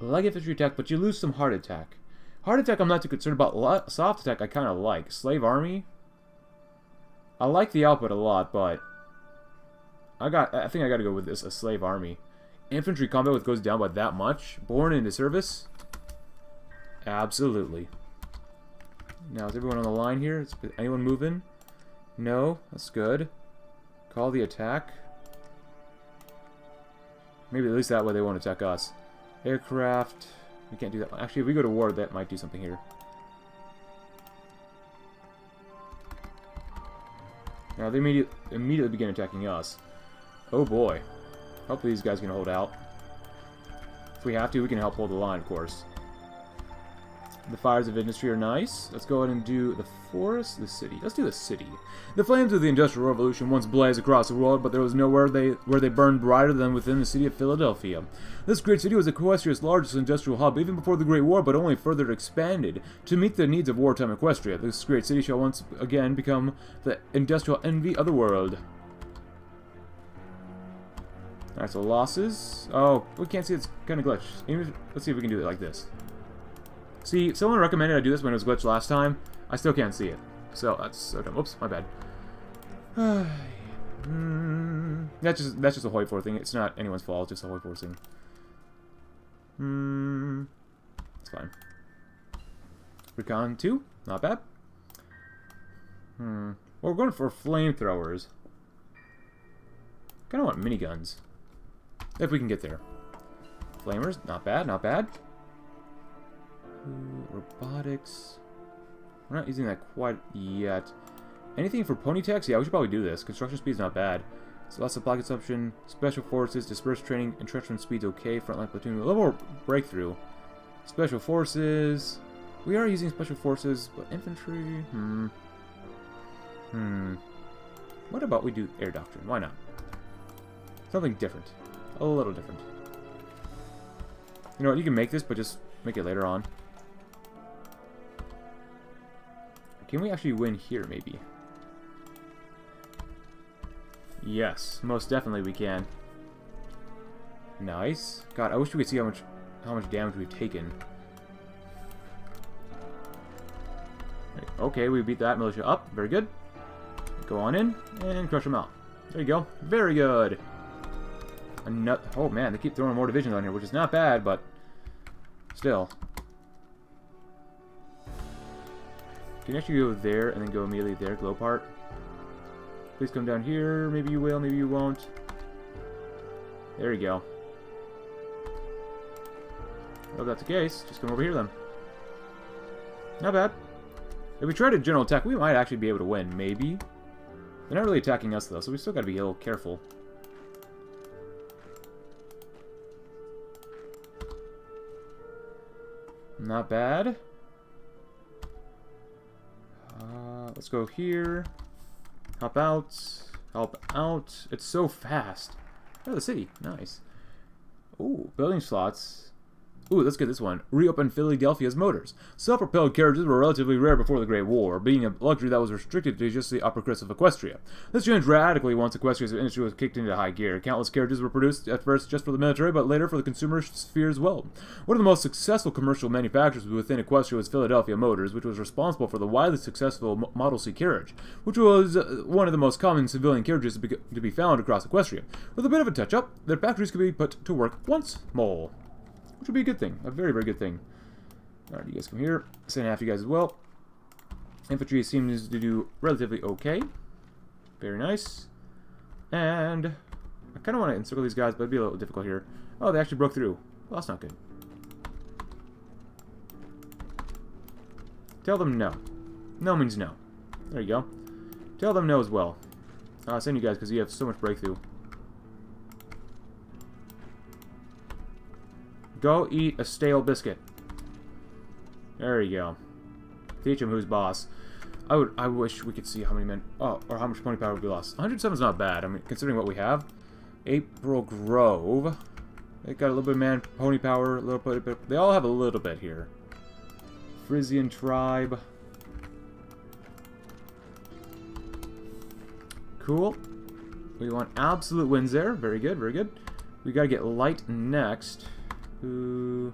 leg infantry attack, but you lose some hard attack. Hard attack I'm not too concerned about, soft attack I kind of like. Slave army, I like the output a lot, but I got. I think I got to go with this. A slave army. Infantry combat with goes down by that much. Born into service. Absolutely. Now is everyone on the line here? Is anyone moving? No. That's good. Call the attack. Maybe at least that way they won't attack us. Aircraft. We can't do that. Actually, if we go to war, that might do something here. Now they immediately, immediately begin attacking us. Oh boy. Hopefully these guys can hold out. If we have to, we can help hold the line, of course. The fires of industry are nice. Let's go ahead and do the forest, the city. Let's do the city. The flames of the Industrial Revolution once blazed across the world, but there was nowhere they where they burned brighter than within the city of Fillydelphia. This great city was Equestria's largest industrial hub even before the Great War, but only further expanded. To meet the needs of wartime Equestria, this great city shall once again become the industrial envy of the world. Alright, so losses. Oh, we can't see it's kind of glitched. Let's see if we can do it like this. See, someone recommended I do this when it was glitched last time. I still can't see it. So, that's so dumb. Oops, my bad. mm, that's just that's just a 4 thing. It's not anyone's fault, it's just a 4 thing. Hmm. It's fine. Recon 2? Not bad. Hmm. Well, we're going for flamethrowers. Kinda want miniguns. If we can get there. Flamers, not bad, not bad. Robotics. We're not using that quite yet. Anything for pony tax? Yeah, we should probably do this. Construction speed's not bad. So less supply consumption, special forces, dispersed training, entrenchment speed's okay, frontline platoon, a little more breakthrough. Special forces. We are using special forces, but infantry, hmm. Hmm. What about we do air doctrine? Why not? Something different a little different. You know what, you can make this, but just make it later on. Can we actually win here, maybe? Yes, most definitely we can. Nice. God, I wish we could see how much how much damage we've taken. Okay, we beat that militia up. Very good. Go on in and crush them out. There you go. Very good. Another, oh man, they keep throwing more divisions on here, which is not bad, but still. Can you actually go there and then go immediately there, glow part? Please come down here. Maybe you will, maybe you won't. There you go. Well, if that's the case, just come over here then. Not bad. If we try to general attack, we might actually be able to win, maybe. They're not really attacking us, though, so we still gotta be a little careful. Not bad. Uh, let's go here. Help out. Help out. It's so fast. Oh, the city. Nice. Ooh, building slots. Ooh, let's get this one. Reopen Fillydelphia's motors. Self-propelled carriages were relatively rare before the Great War, being a luxury that was restricted to just the upper crust of Equestria. This changed radically once Equestria's industry was kicked into high gear. Countless carriages were produced at first just for the military, but later for the consumer sphere as well. One of the most successful commercial manufacturers within Equestria was Fillydelphia Motors, which was responsible for the widely successful Model C carriage, which was uh, one of the most common civilian carriages to be, to be found across Equestria. With a bit of a touch-up, their factories could be put to work once more which would be a good thing. A very, very good thing. Alright, you guys come here. Send half you guys as well. Infantry seems to do relatively okay. Very nice. And I kind of want to encircle these guys, but it'd be a little difficult here. Oh, they actually broke through. Well, that's not good. Tell them no. No means no. There you go. Tell them no as well. I'll send you guys because you have so much breakthrough. Go eat a stale biscuit. There you go. Teach him who's boss. I would. I wish we could see how many men. Oh, or how much pony power we lost. 107 is not bad. I mean, considering what we have. April Grove. They got a little bit of man pony power. A little bit. They all have a little bit here. Frisian tribe. Cool. We want absolute wins there. Very good. Very good. We gotta get light next. Who...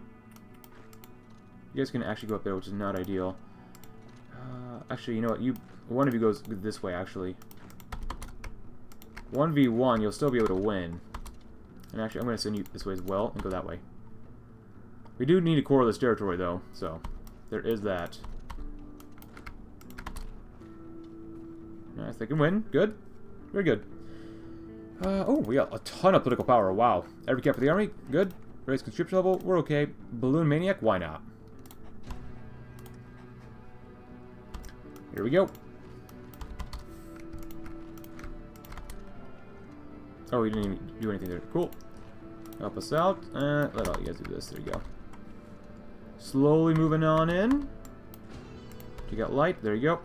You guys can actually go up there, which is not ideal. Uh, actually, you know what? You One of you goes this way, actually. 1v1, you'll still be able to win. And actually, I'm going to send you this way as well, and go that way. We do need to core this territory, though, so there is that. Nice, they can win. Good. Very good. Uh, oh, we got a ton of political power. Wow. Every cap for the army. Good. Raise conscription level, we're okay. Balloon Maniac, why not? Here we go. Oh, we didn't even do anything there. Cool. Help us out. Uh, let all you guys do this. There you go. Slowly moving on in. You got light. There you go.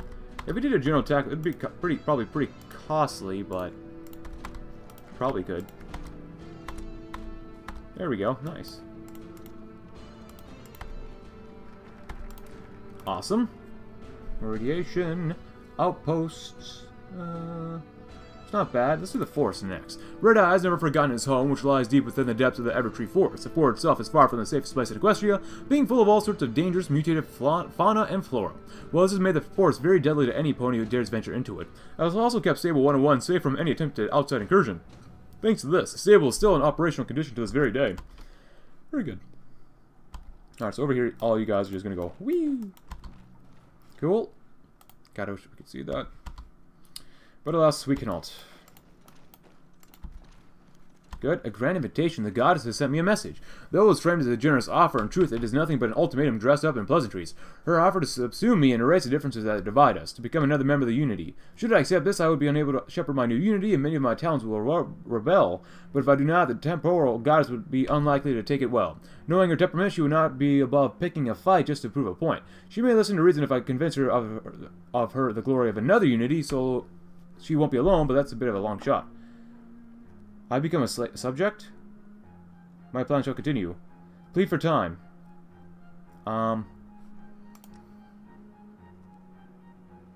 If we did a general attack, it'd be pretty, probably pretty costly, but probably could. There we go. Nice. Awesome. Radiation. Outposts. Uh, it's not bad. Let's do the forest next. Red Eye has never forgotten his home, which lies deep within the depths of the Evertree Forest. The forest itself is far from the safest place in Equestria, being full of all sorts of dangerous, mutated fauna and flora. Well, this has made the forest very deadly to any pony who dares venture into it. It has also kept Stable 101 safe from any attempted outside incursion. Thanks to this, the stable is still in operational condition to this very day. Very good. Alright, so over here, all you guys are just going to go, whee! Cool. God, I wish we could see that. But alas, we cannot. Good. A grand invitation. The goddess has sent me a message. Though it was framed as a generous offer, in truth it is nothing but an ultimatum dressed up in pleasantries. Her offer to subsume me and erase the differences that divide us, to become another member of the Unity. Should I accept this, I would be unable to shepherd my new Unity, and many of my talents will re rebel. But if I do not, the temporal goddess would be unlikely to take it well. Knowing her temperament, she would not be above picking a fight just to prove a point. She may listen to reason if I convince her of, of her the glory of another Unity, so she won't be alone, but that's a bit of a long shot. I become a subject? My plan shall continue. Plead for time. Um.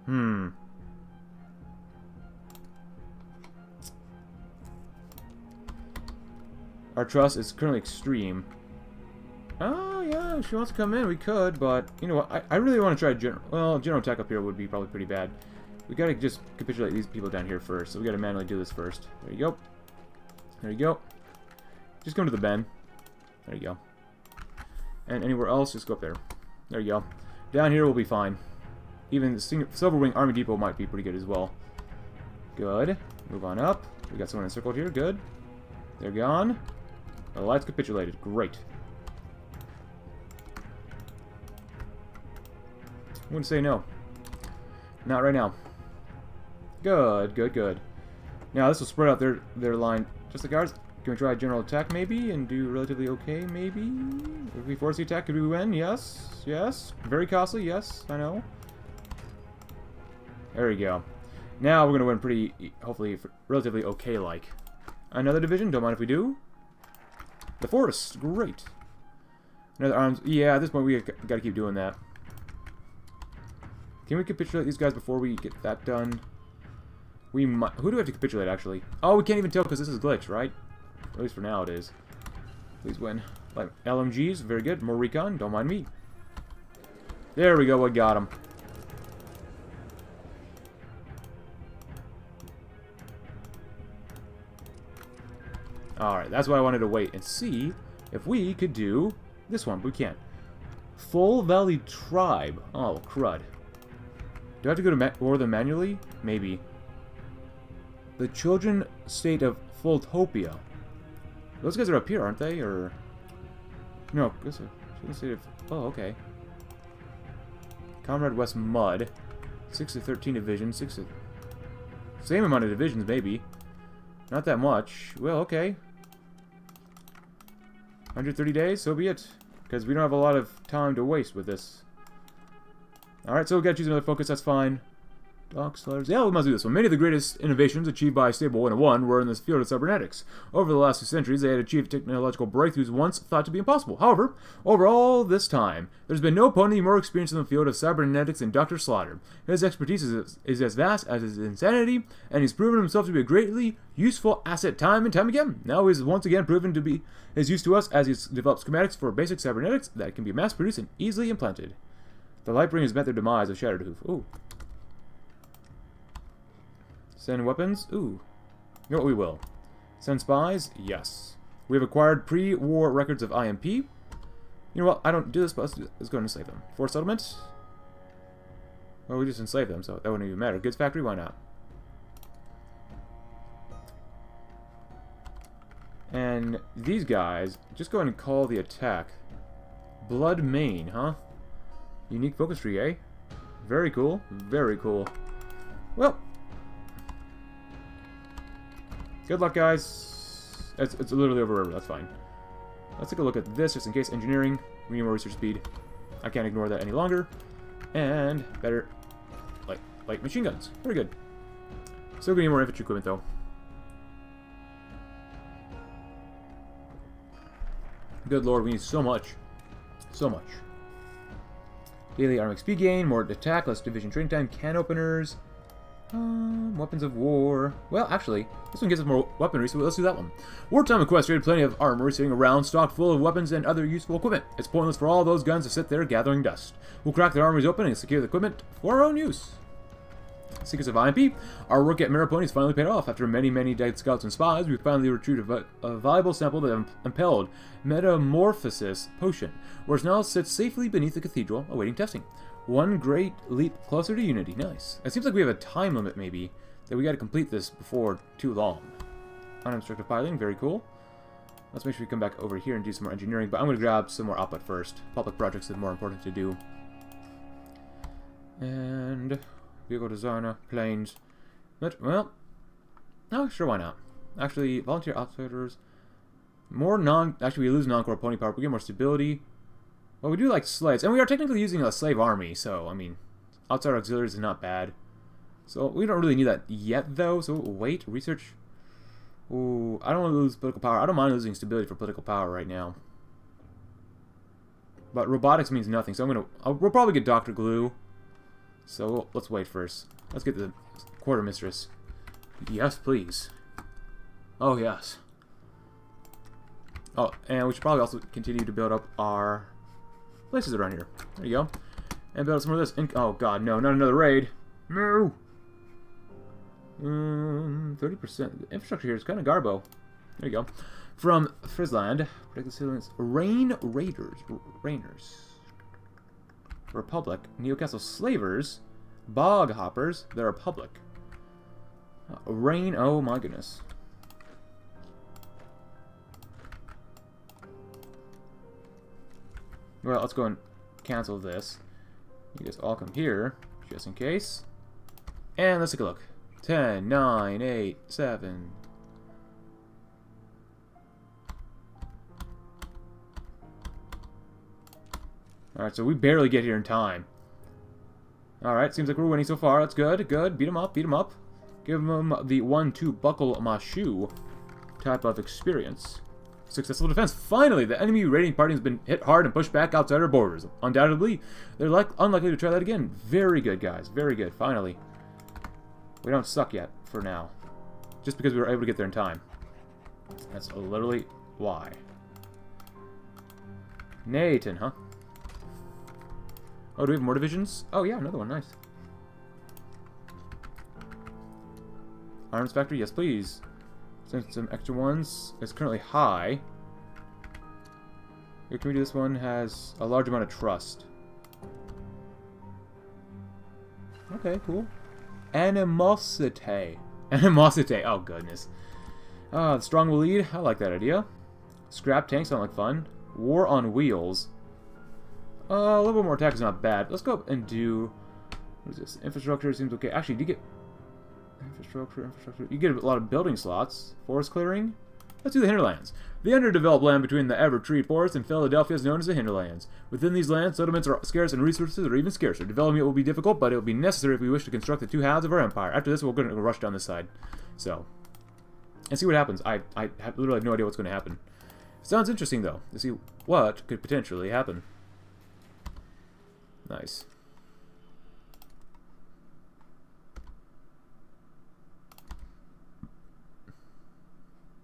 Hmm. Our trust is currently extreme. Oh, yeah, if she wants to come in, we could, but, you know what, I, I really want to try general... Well, general attack up here would be probably pretty bad. We gotta just capitulate these people down here first, so we gotta manually do this first. There you go. There you go. Just go to the bend. There you go. And anywhere else, just go up there. There you go. Down here, we'll be fine. Even the Silverwing Army Depot might be pretty good as well. Good. Move on up. We got someone encircled here. Good. They're gone. The lights capitulated. Great. Wouldn't say no. Not right now. Good, good, good. Now this will spread out their their line. Just the guards. Can we try a general attack maybe and do relatively okay maybe? If we force the attack, could we win? Yes, yes. Very costly, yes, I know. There we go. Now we're going to win pretty, hopefully, relatively okay-like. Another division, don't mind if we do. The forest, great. Another arms, yeah, at this point we got to keep doing that. Can we capitulate these guys before we get that done? We might, who do we have to capitulate, actually? Oh, we can't even tell because this is glitch, right? At least for now it is. Please win. Like, LMGs, very good. More recon, don't mind me. There we go, we got him. Alright, that's why I wanted to wait and see if we could do this one, but we can't. Full Valley Tribe. Oh, crud. Do I have to go to war them manually? Maybe. The Children State of Fulltopia. Those guys are up here, aren't they? Or... No, those are Children State of... Oh, okay. Comrade West Mud. 6 to 13 division, 6 to... Same amount of divisions, maybe. Not that much. Well, okay. 130 days, so be it. Because we don't have a lot of time to waste with this. Alright, so we gotta choose another focus, that's fine. Doc Slaughter's. Yeah, we must do this one. Many of the greatest innovations achieved by Stable 101 were in this field of cybernetics. Over the last two centuries, they had achieved technological breakthroughs once thought to be impossible. However, over all this time, there's been no pony more experienced in the field of cybernetics than Dr. Slaughter. His expertise is, is as vast as his insanity, and he's proven himself to be a greatly useful asset time and time again. Now he's once again proven to be his use to us as he develops schematics for basic cybernetics that can be mass-produced and easily implanted. The Lightbringers met their demise of Shattered Hoof. Ooh. Send weapons? Ooh. You know what, we will. Send spies? Yes. We have acquired pre-war records of IMP. You know what, I don't do this, but let's, go and enslave them. Forced settlement? Well, we just enslaved them, so that wouldn't even matter. Goods factory, why not? And these guys, just go ahead and call the attack. Blood Main, huh? Unique focus tree, eh? Very cool. Very cool. Well, Good luck, guys. It's, it's literally over river. That's fine. Let's take a look at this, just in case. Engineering. We need more research speed. I can't ignore that any longer. And better light, light machine guns. Very good. Still getting more infantry equipment, though. Good lord, we need so much. So much. Daily arm XP gain, more attack, less division training time, can openers, um, weapons of war. Well, actually, this one gives us more weaponry, so let's do that one. Wartime Equestria had plenty of armory sitting around, stocked full of weapons and other useful equipment. It's pointless for all those guns to sit there gathering dust. We'll crack their armories open and secure the equipment for our own use. Secrets of IMP, our work at Maripony has finally paid off. After many, many dead scouts and spies, we finally retrieved a, a valuable sample that impelled Metamorphosis Potion, where it now sits safely beneath the cathedral, awaiting testing. One great leap closer to Unity. Nice. It seems like we have a time limit, maybe, that we gotta complete this before too long. Unobstructed piling, very cool. Let's make sure we come back over here and do some more engineering, but I'm gonna grab some more output first. Public projects is more important to do. And... Vehicle designer, planes. But, well... Oh, sure, why not? Actually, volunteer outfitters... More non... Actually, we lose non-core pony power, we get more stability. Well, we do like slaves, and we are technically using a slave army, so, I mean, outside auxiliaries is not bad. So, we don't really need that yet, though, so wait, research. Ooh, I don't want to lose political power. I don't mind losing stability for political power right now. But robotics means nothing, so I'm gonna... I'll, we'll probably get Dr. Glue. So, let's wait first. Let's get the quartermistress. Yes, please. Oh, yes. Oh, and we should probably also continue to build up our places around here. There you go. And build some more of this. In oh god, no, not another raid. No! Um, 30%. The infrastructure here is kind of garbo. There you go. From Frisland, protect the civilians. Rain Raiders. Rainers. Republic. Newcastle Slavers. Bog Hoppers. The Republic. Uh, rain. Oh my goodness. Well, let's go and cancel this. You guys all come here, just in case. And let's take a look. 10, 9, 8, 7. Alright, so we barely get here in time. Alright, seems like we're winning so far. That's good, good. Beat him up, beat him up. Give him the 1-2 buckle my shoe type of experience. Successful defense. Finally, the enemy raiding party has been hit hard and pushed back outside our borders. Undoubtedly, they're like unlikely to try that again. Very good, guys. Very good. Finally. We don't suck yet, for now. Just because we were able to get there in time. That's literally why. Nathan, huh? Oh, do we have more divisions? Oh, yeah, another one. Nice. Arms factory? Yes, please. Some extra ones. It's currently high. Your community, this one has a large amount of trust. Okay, cool. Animosity. Animosity. Oh, goodness. The strong will lead. I like that idea. Scrap tanks sound like fun. War on wheels. Uh, a little bit more attack is not bad. Let's go and do... What is this? Infrastructure seems okay. Actually, do you get... Infrastructure, infrastructure... You get a lot of building slots. Forest clearing. Let's do the hinterlands. The underdeveloped land between the Evertree Forest and Fillydelphia is known as the hinterlands. Within these lands, settlements are scarce and resources are even scarcer. Developing it will be difficult, but it will be necessary if we wish to construct the two halves of our empire. After this, we're going to rush down this side. So, and see what happens. I, I have, literally have no idea what's going to happen. Sounds interesting, though, to see what could potentially happen. Nice.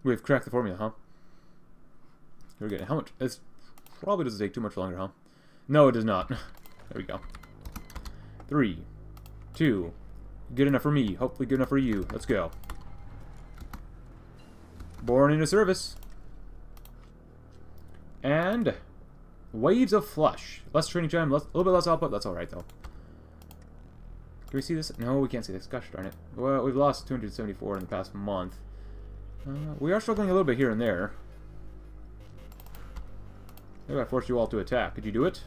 We've cracked the formula, huh? Here we go. How much? It probably doesn't take too much longer, huh? No, it does not. there we go. Three, two, good enough for me. Hopefully good enough for you. Let's go. Born into service. And waves of flush. Less training time, less, a little bit less output. That's all right though. Can we see this? No, we can't see this. Gosh darn it. Well, we've lost 274 in the past month. Uh, we are struggling a little bit here and there. Maybe I forced you all to attack. Could you do it?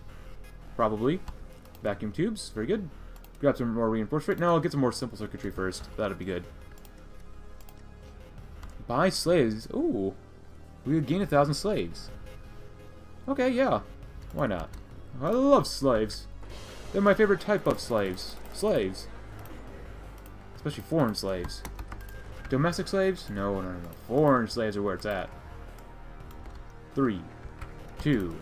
Probably. Vacuum tubes. Very good. Grab some more reinforcement. No, I'll get some more simple circuitry first. That'd be good. Buy slaves. Ooh. We would gain a thousand slaves. Okay, yeah. Why not? I love slaves. They're my favorite type of slaves. Slaves. Especially foreign slaves. Domestic slaves? No, no, no, no. Foreign slaves are where it's at. Three. Two.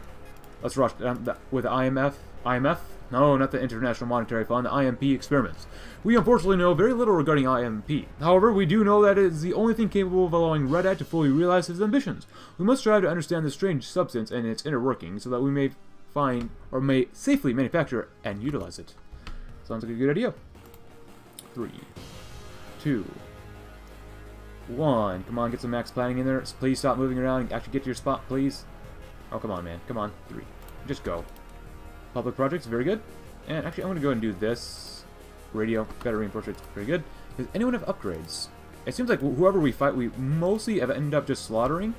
Let's rush um, with IMF. IMF? No, not the International Monetary Fund, the IMP experiments. We unfortunately know very little regarding IMP. However, we do know that it is the only thing capable of allowing Red Eye to fully realize his ambitions. We must strive to understand this strange substance and its inner workings so that we may find or may safely manufacture and utilize it. Sounds like a good idea. Three, two, one. Come on, get some max planning in there. Please stop moving around. Actually get to your spot, please. Oh, come on, man. Come on. Three. Just go. Public projects, very good. And actually, I'm going to go and do this. Radio, better reinforcements, very good. Does anyone have upgrades? It seems like whoever we fight, we mostly have ended up just slaughtering.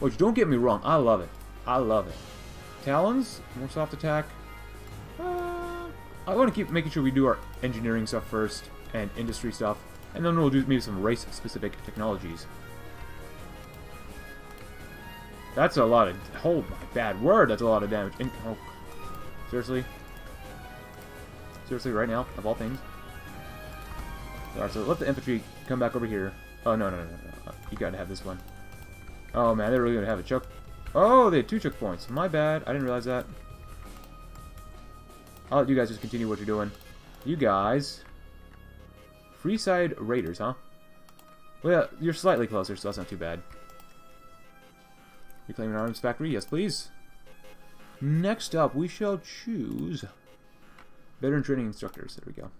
Which, don't get me wrong, I love it. I love it. Talons, more soft attack. Uh, I want to keep making sure we do our engineering stuff first and industry stuff. And then we'll do maybe some race-specific technologies. That's a lot of... Oh, my bad word. That's a lot of damage. In, oh, seriously? Seriously, right now? Of all things? Alright, so let the infantry come back over here. Oh, no, no, no, no. You gotta have this one. Oh, man, they're really gonna have a choke. Oh, they had two choke points. My bad. I didn't realize that. I'll let you guys just continue what you're doing. You guys Freeside Raiders, huh? Well, yeah, you're slightly closer, so that's not too bad. Reclaiming arms factory, yes please. Next up, we shall choose veteran training instructors. There we go.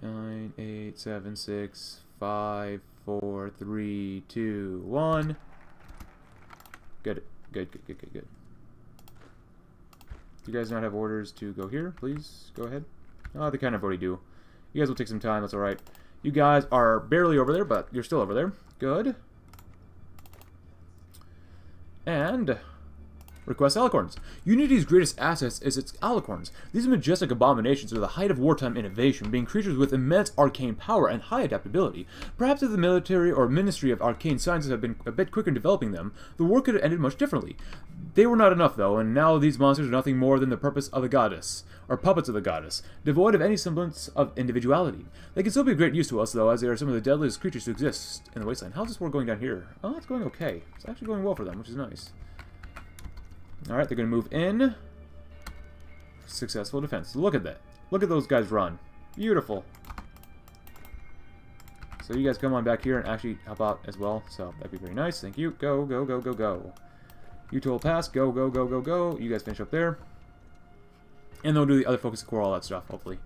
Nine, eight, seven, six, five, four, three, two, one. Good, good, good, good, good, good. Do you guys not have orders to go here? Please go ahead. Oh, they kind of already do. You guys will take some time. That's all right. You guys are barely over there, but you're still over there. Good. And Request alicorns. Unity's greatest assets is its alicorns. These majestic abominations are the height of wartime innovation, being creatures with immense arcane power and high adaptability. Perhaps if the military or Ministry of Arcane Sciences had been a bit quicker in developing them, the war could have ended much differently. They were not enough, though, and now these monsters are nothing more than the purpose of the goddess, or puppets of the goddess, devoid of any semblance of individuality. They can still be of great use to us, though, as they are some of the deadliest creatures to exist in the wasteland. How's this war going down here? Oh, it's going okay. It's actually going well for them, which is nice. Alright, they're going to move in. Successful defense. Look at that. Look at those guys run. Beautiful. So you guys come on back here and actually help out as well. So that'd be very nice. Thank you. Go, go, go, go, go. You total pass. Go, go, go, go, go. You guys finish up there. And they'll do the other focus core, all that stuff, hopefully.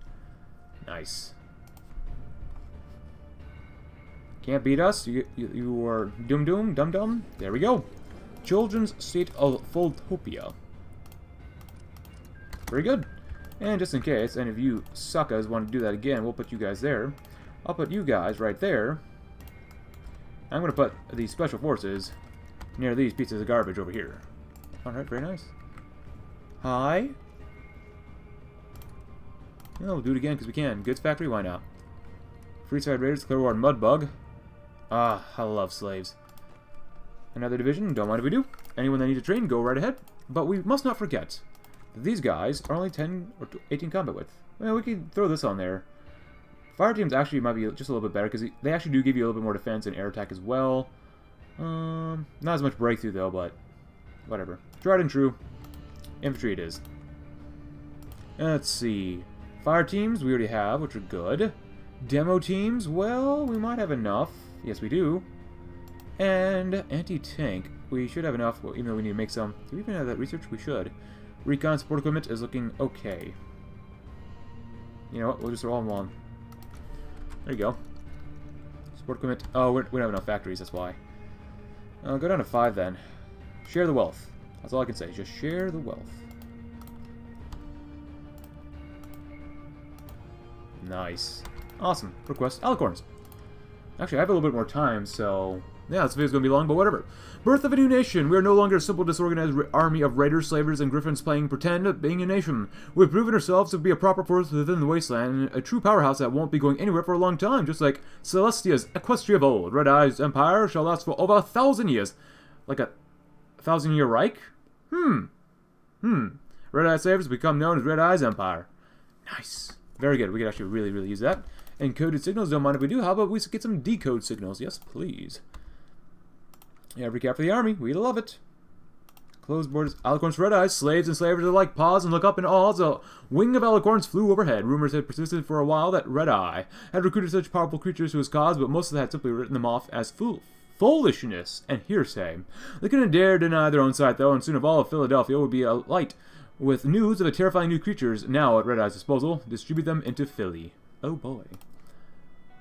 Nice. Can't beat us. You, you, you are doom doom, dum dum. There we go. Children's State of Foldtopia. Very good. And just in case any of you suckers want to do that again, we'll put you guys there. I'll put you guys right there. I'm going to put the Special Forces near these pieces of garbage over here. Alright, very nice. Hi. Yeah, we'll do it again because we can. Goods Factory, why not? Freeside Raiders, Clear Clearwater Mudbug. Ah, I love slaves. Another division, don't mind if we do. Anyone that needs to train, go right ahead. But we must not forget that these guys are only 10 or 18 combat width. Well, we can throw this on there. Fire teams actually might be just a little bit better because they actually do give you a little bit more defense and air attack as well. Um, not as much breakthrough though, but whatever. Tried and true. Infantry it is. Let's see. Fire teams we already have, which are good. Demo teams, well, we might have enough. Yes, we do. And anti-tank, we should have enough, well, even though we need to make some. Do we even have that research? We should. Recon support equipment is looking okay. You know what, we'll just roll them on. There you go. Support equipment, oh, we don't have enough factories, that's why. Uh, go down to 5 then. Share the wealth. That's all I can say, just share the wealth. Nice. Awesome. Request alicorns. Actually, I have a little bit more time, so yeah, this video's gonna be long, but whatever. Birth of a new nation. We are no longer a simple disorganized army of raiders, slavers, and griffins playing pretend being a nation. We've proven ourselves to be a proper force within the wasteland, and a true powerhouse that won't be going anywhere for a long time, just like Celestia's Equestria of old. Red Eye's empire shall last for over a thousand years. Like a thousand year Reich? Hmm. Hmm. Red Eye Slavers become known as Red Eye's Empire. Nice. Very good. We could actually really, really use that. Encoded signals, don't mind if we do. How about we get some decode signals? Yes, please. Every cap for the army. We love it. Closed borders. Alicorns red eyes. Slaves and slavers alike pause and look up in awe as a wing of alicorns flew overhead. Rumors had persisted for a while that Red Eye had recruited such powerful creatures to his cause, but most of them had simply written them off as fool foolishness and hearsay. They couldn't dare deny their own sight, though, and soon of all of Fillydelphia would be alight with news of the terrifying new creatures now at Red Eye's disposal. Distribute them into Philly. Oh boy.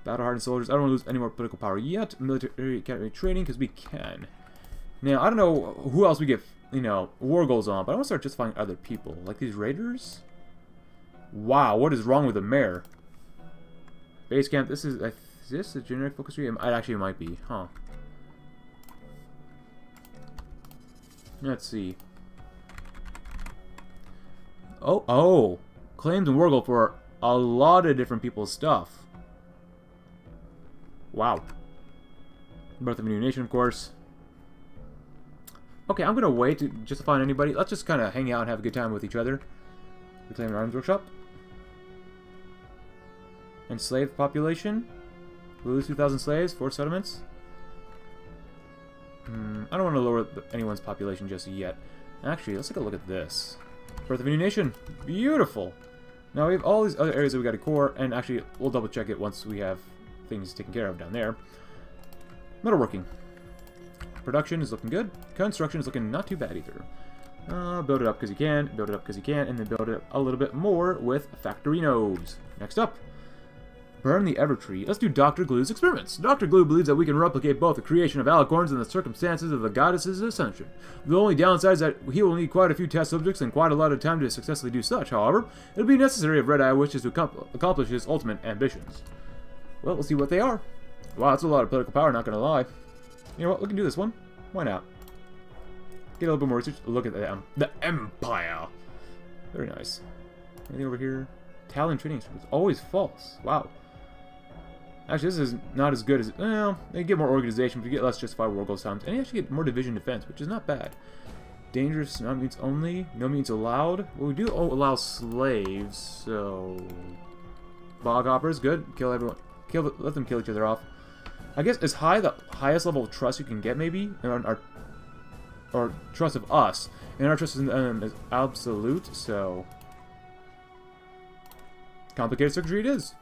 Battle-hardened soldiers. I don't want to lose any more political power yet. Military academy training, because we can. Now, I don't know who else we get, you know, war goals on, but I want to start justifying other people. Like these raiders? Wow, what is wrong with the mayor? Base camp, this is, is this a generic focus tree? It actually might be, huh. Let's see. Oh, oh! Claims and war goal for a lot of different people's stuff. Wow. Birth of a New Nation, of course. Okay, I'm gonna wait to just find anybody. Let's just kind of hang out and have a good time with each other. Reclaim Arms Workshop. Enslaved population. We lose 2,000 slaves, four settlements. Hmm, I don't want to lower anyone's population just yet. Actually, let's take a look at this. Birth of a New Nation. Beautiful! Now we have all these other areas that we got to core, and actually, we'll double check it once we have things taken care of down there. Metalworking. production is looking good. Construction is looking not too bad either. Uh, build it up because you can, build it up because you can, and then build it up a little bit more with factory factorinos. Next up, burn the Evertree. Let's do Dr. Glue's experiments. Dr. Glue believes that we can replicate both the creation of alicorns and the circumstances of the goddess's ascension. The only downside is that he will need quite a few test subjects and quite a lot of time to successfully do such. However, it'll be necessary if Red Eye wishes to accomplish his ultimate ambitions. Well, we'll see what they are. Wow, that's a lot of political power, not gonna lie. You know what, we can do this one. Why not? Get a little bit more research. Look at the, the Empire. Very nice. Anything over here? Talon training instruments. Always false. Wow. Actually, this is not as good as... Well, they get more organization, but you get less justified war goals times. And you actually get more division defense, which is not bad. Dangerous, not means only. No means allowed. Well, we do allow slaves, so... Bog hoppers, good. Kill everyone. Kill, let them kill each other off. I guess as high the highest level of trust you can get, maybe? And our or trust of us. And our trust in them is absolute, so... Complicated circuitry it is.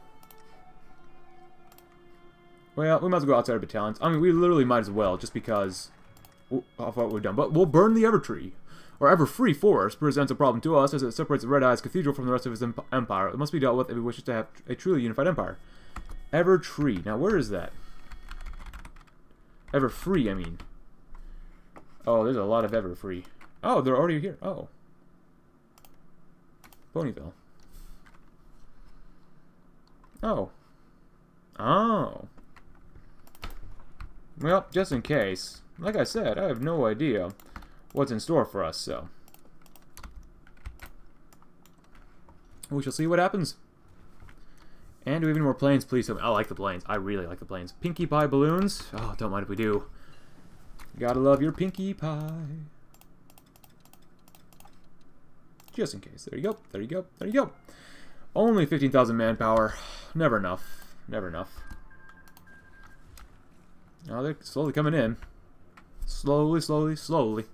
Well, we might as well go outside our battalions. I mean, we literally might as well, just because of what we've done. But we'll burn the Evertree. Or Everfree Forest presents a problem to us as it separates the Red Eyes Cathedral from the rest of his empire. It must be dealt with if he wishes to have a truly unified empire. Evertree. Now, where is that? Everfree, I mean. Oh, there's a lot of Everfree. Oh, they're already here. Oh. Ponyville. Oh. Oh. Well, just in case. Like I said, I have no idea what's in store for us, so... We shall see what happens. And do we have any more planes, please? I like the planes. I really like the planes. Pinkie Pie balloons. Oh, don't mind if we do. Gotta love your Pinkie Pie. Just in case. There you go. There you go. There you go. Only 15,000 manpower. Never enough. Never enough. Now they're slowly coming in. Slowly, slowly, slowly.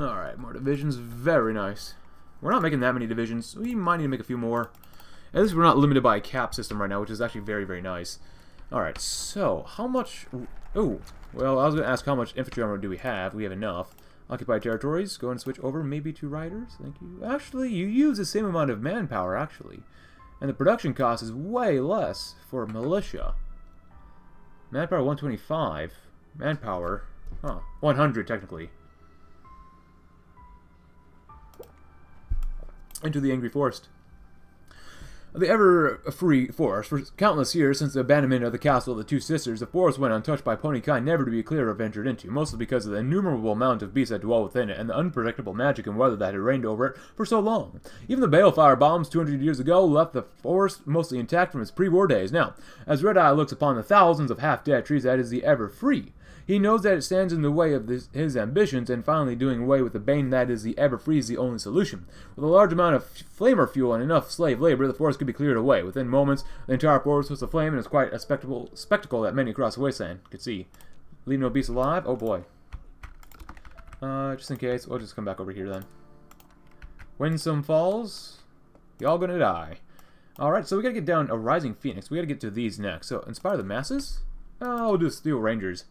Alright, more divisions. Very nice. We're not making that many divisions. We might need to make a few more. At least we're not limited by a cap system right now, which is actually very, very nice. Alright, so, how much... Oh, well, I was going to ask how much infantry armor do we have. We have enough. Occupied territories. Go and switch over maybe to riders. Thank you. Actually, you use the same amount of manpower, actually. And the production cost is way less for militia. Manpower 125. Manpower, huh, 100 technically. Into the angry forest. The ever-free forest. For countless years since the abandonment of the castle of the Two Sisters, the forest went untouched by pony kind, never to be cleared or ventured into, mostly because of the innumerable amount of beasts that dwell within it, and the unpredictable magic and weather that had reigned over it for so long. Even the balefire bombs 200 years ago left the forest mostly intact from its pre-war days. Now, as Red Eye looks upon the thousands of half-dead trees that is the ever-free, he knows that it stands in the way of this, his ambitions, and finally doing away with the bane that is the Everfree is the only solution. With a large amount of flamer fuel and enough slave labor, the forest could be cleared away. Within moments, the entire forest was aflame, and it's quite a spectacle, spectacle that many across the wasteland could see. Leave no beast alive? Oh boy. Uh, just in case, we'll just come back over here then. Winsome Falls, y'all gonna die. Alright, so we gotta get down a Rising Phoenix. We gotta get to these next. So, Inspire the Masses? Oh, we'll do Steel Rangers.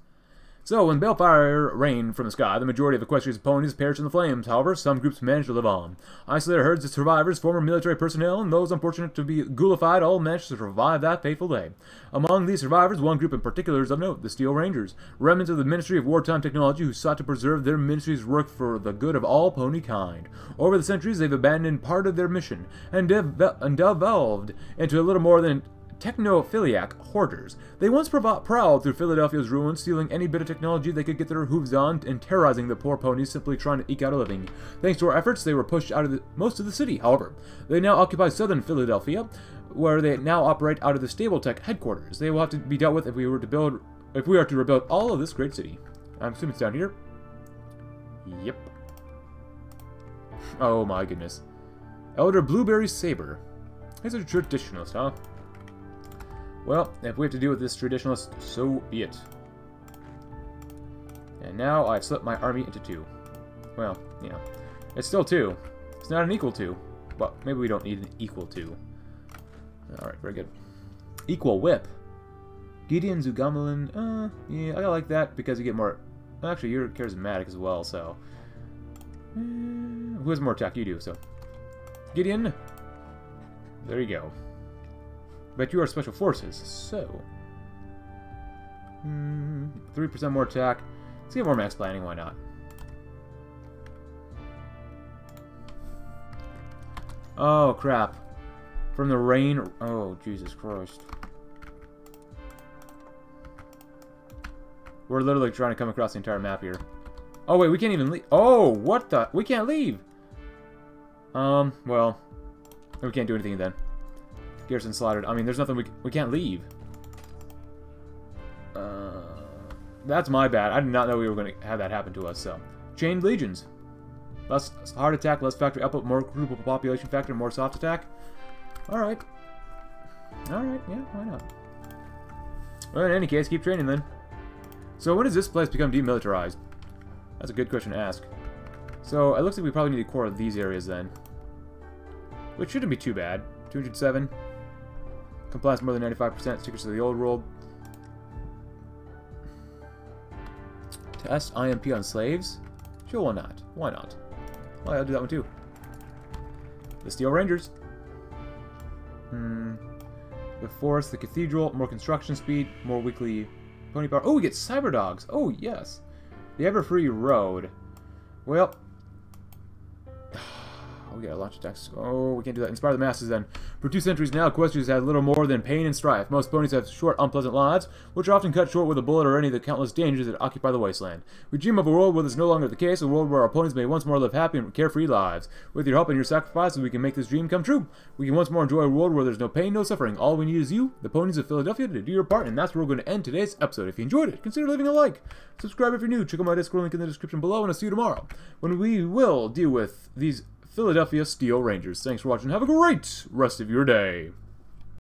So, when balefire rained from the sky, the majority of Equestria's ponies perished in the flames. However, some groups managed to live on. Isolated herds of survivors, former military personnel, and those unfortunate to be ghoulified all managed to survive that fateful day. Among these survivors, one group in particular is of note, the Steel Rangers, remnants of the Ministry of Wartime Technology who sought to preserve their ministry's work for the good of all pony kind. Over the centuries, they've abandoned part of their mission and, and devolved into a little more than technophiliac hoarders. They once prowled through Fillydelphia's ruins, stealing any bit of technology they could get their hooves on and terrorizing the poor ponies simply trying to eke out a living. Thanks to our efforts, they were pushed out of the, most of the city, however. They now occupy southern Fillydelphia, where they now operate out of the Stable-Tec headquarters. They will have to be dealt with if we were to build if we are to rebuild all of this great city. I'm assuming it's down here. Yep. Oh my goodness. Elder Blueberry Saber. He's a traditionalist, huh? Well, if we have to deal with this traditionalist, so be it. And now I've split my army into two. Well, yeah. It's still two. It's not an equal two. But maybe we don't need an equal two. Alright, very good. Equal whip. Gideon Zugamelin, uh, yeah, I like that because you get more... Actually, you're charismatic as well, so... Uh, who has more attack? You do, so... Gideon! There you go. But you are special forces, so... 3% hmm, more attack. Let's get more max planning, why not? Oh, crap. From the rain... Oh, Jesus Christ. We're literally trying to come across the entire map here. Oh, wait, we can't even leave. Oh, what the? We can't leave. Um, well, we can't do anything then. Garrison slaughtered. I mean, there's nothing we, we can't leave. Uh, that's my bad. I did not know we were going to have that happen to us, so. Chained Legions. Less hard attack, less factory output, more group population factor, more soft attack. Alright. Alright, yeah, why not? Well, in any case, keep training then. So when does this place become demilitarized? That's a good question to ask. So it looks like we probably need to core these areas then. Which shouldn't be too bad. 207. Compliance more than 95%. Stickers to the old world. Test IMP on slaves? Sure, why not? Why not? Well, I'll do that one too. The Steel Rangers. Hmm. The Forest, the Cathedral, more construction speed, more weekly Pony power. Oh, we get Cyber Dogs. Oh, yes. The Everfree Road. Well, we got a launch attacks. Oh, we can't do that. Inspire the masses then. For two centuries now, Equestria's had little more than pain and strife. Most ponies have short, unpleasant lives, which are often cut short with a bullet or any of the countless dangers that occupy the wasteland. We dream of a world where this is no longer the case, a world where our ponies may once more live happy and carefree lives. With your help and your sacrifices, we can make this dream come true. We can once more enjoy a world where there's no pain, no suffering. All we need is you, the ponies of Fillydelphia, to do your part, and that's where we're going to end today's episode. If you enjoyed it, consider leaving a like. Subscribe if you're new. Check out my Discord link in the description below, and I'll see you tomorrow, when we will deal with these Fillydelphia Steel Rangers. Thanks for watching. Have a great rest of your day.